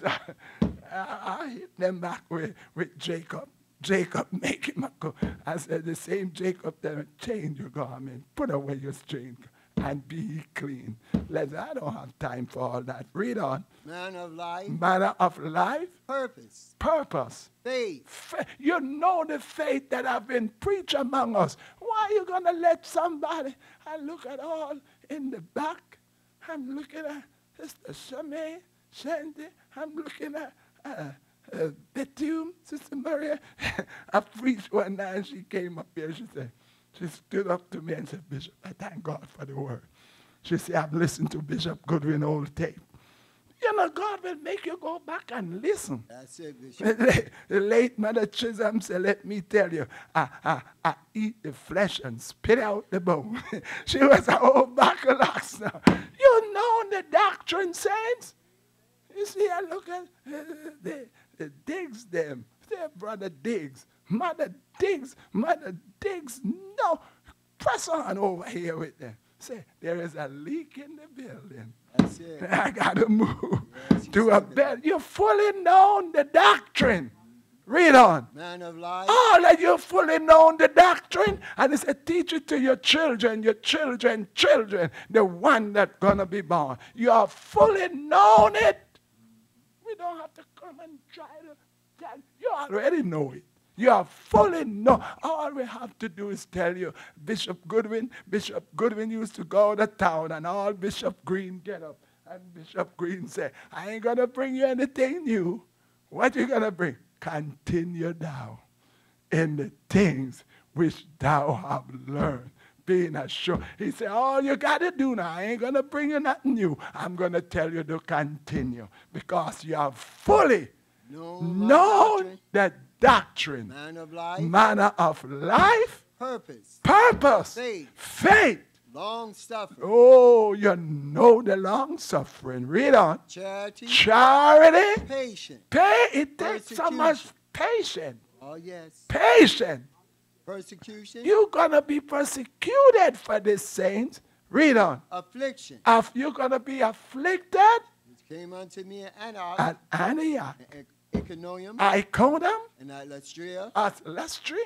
I, hit them back with, with Jacob. Jacob make him a coat. I said, the same Jacob that change your garment, put away your string, and be clean. Listen, I don't have time for all that. Read on. Manner of life. Manner of life, Purpose. purpose. Faith. Fa- You know the faith that I've been preached among us. Why are you going to let somebody? I look at all in the back. I'm looking at Sister Shame, Shandy. I'm looking at uh, uh, Bethune, Sister Maria. I preached one night and she came up here. She said, she stood up to me and said, Bishop, I thank God for the word. She said, I've listened to Bishop Goodwin old tape. You know, God will make you go back and listen. That's it, Bishop. The the late Mother Chisholm said, Let me tell you, I, I, I eat the flesh and spit out the bone. she was a old bacalax now. You know the doctrine, saints. You see, I look at uh, the, the Diggs, them. Their brother Diggs, Mother Diggs, Mother Diggs. No, press on over here with them. Say, there is a leak in the building. That's it. I got to move Yes, to a better. You fully known the doctrine. Read on. Man of life. All that you fully known the doctrine, and it said, teach it to your children, your children, children, the one that's gonna be born. You are fully known it. We don't have to come and try to tell. You already know it. You are fully know. All we have to do is tell you, Bishop Goodwin, Bishop Goodwin used to go to town, and all Bishop Green get up. And Bishop Green said, I ain't gonna bring you anything new. What you gonna bring? Continue thou in the things which thou have learned. Being assured. He said, All you got to do now, I ain't going to bring you nothing new. I'm going to tell you to continue because you have fully Known my known doctrine. the doctrine, Man of life. manner of life, Purpose. purpose, Faith. faith. Long suffering. Oh, you know the long suffering. Read on. Charity. Charity. Patient. Pay, it takes so much patience. Oh, yes. Patience. Persecution. You're going to be persecuted for this, saints. Read on. Affliction. Af- You're going to be afflicted Which came unto me in Antioch. at Antioch, Iconium. Iconium, and at Lystria. at Lystria.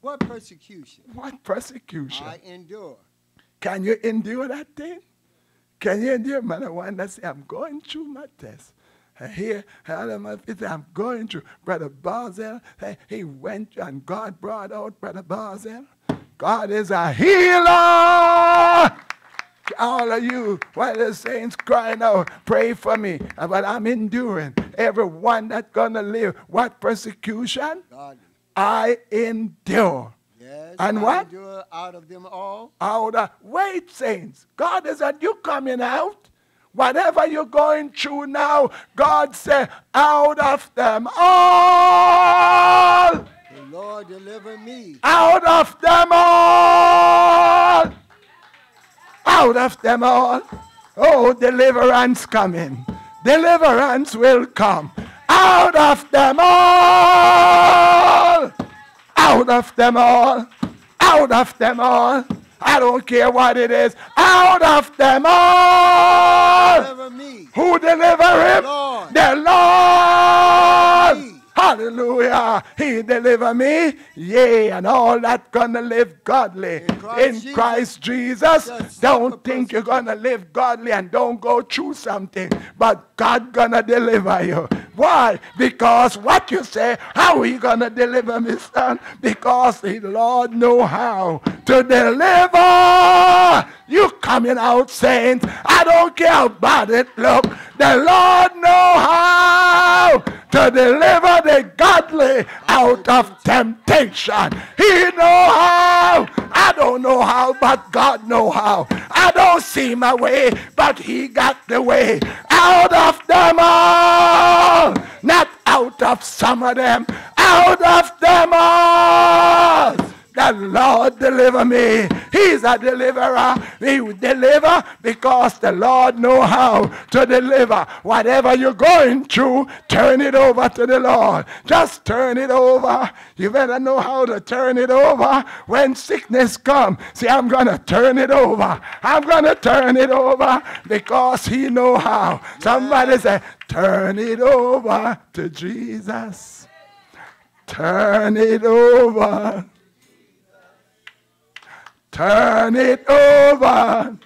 What persecution What persecution? I endure. Can you endure that thing? Can you endure? Man, I want to say, I'm going through my test. I hear all of my people, I'm going to Brother Bazel, hey, he went and God brought out Brother Bazel. God is a healer. All of you, while the saints crying out, pray for me. But I'm enduring. Everyone that's going to live. What persecution? God. I endure. Yes. And I what? endure out of them all. out of, wait, saints. God is that you coming out. Whatever you're going through now, God said, out of them all. The Lord deliver me. Out of them all. Out of them all. Oh, deliverance coming. Deliverance will come. Out of them all. Out of them all. Out of them all. I don't care what it is. Out of them all. Deliver me. Who deliver him? Lord. The Lord. Me. Hallelujah. He deliver me. Yea, and all that gonna live godly In Christ in Jesus. Christ Jesus. Don't think you're gonna live godly and don't go through something. But God gonna deliver you. Why? Because what you say, how are you going to deliver me, son? Because the Lord know how to deliver. You coming out saying, I don't care about it. Look, the Lord know how to deliver the godly out of temptation. He know how. I don't know how, but God know how. I don't see my way, but he got the way out of them all. Not out of some of them, out of them all. The Lord deliver me. He's a deliverer. He will deliver because the Lord know how to deliver. Whatever you're going through, turn it over to the Lord. Just turn it over. You better know how to turn it over when sickness come. See, I'm going to turn it over. I'm going to turn it over because he know how. Somebody say, turn it over to Jesus. Turn it over. Turn it over.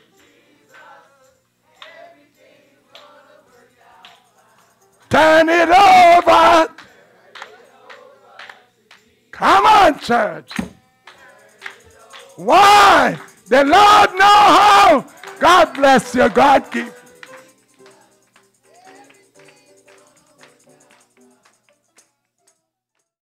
Turn it over. Come on, church. Why? The Lord know how. God bless you. God keep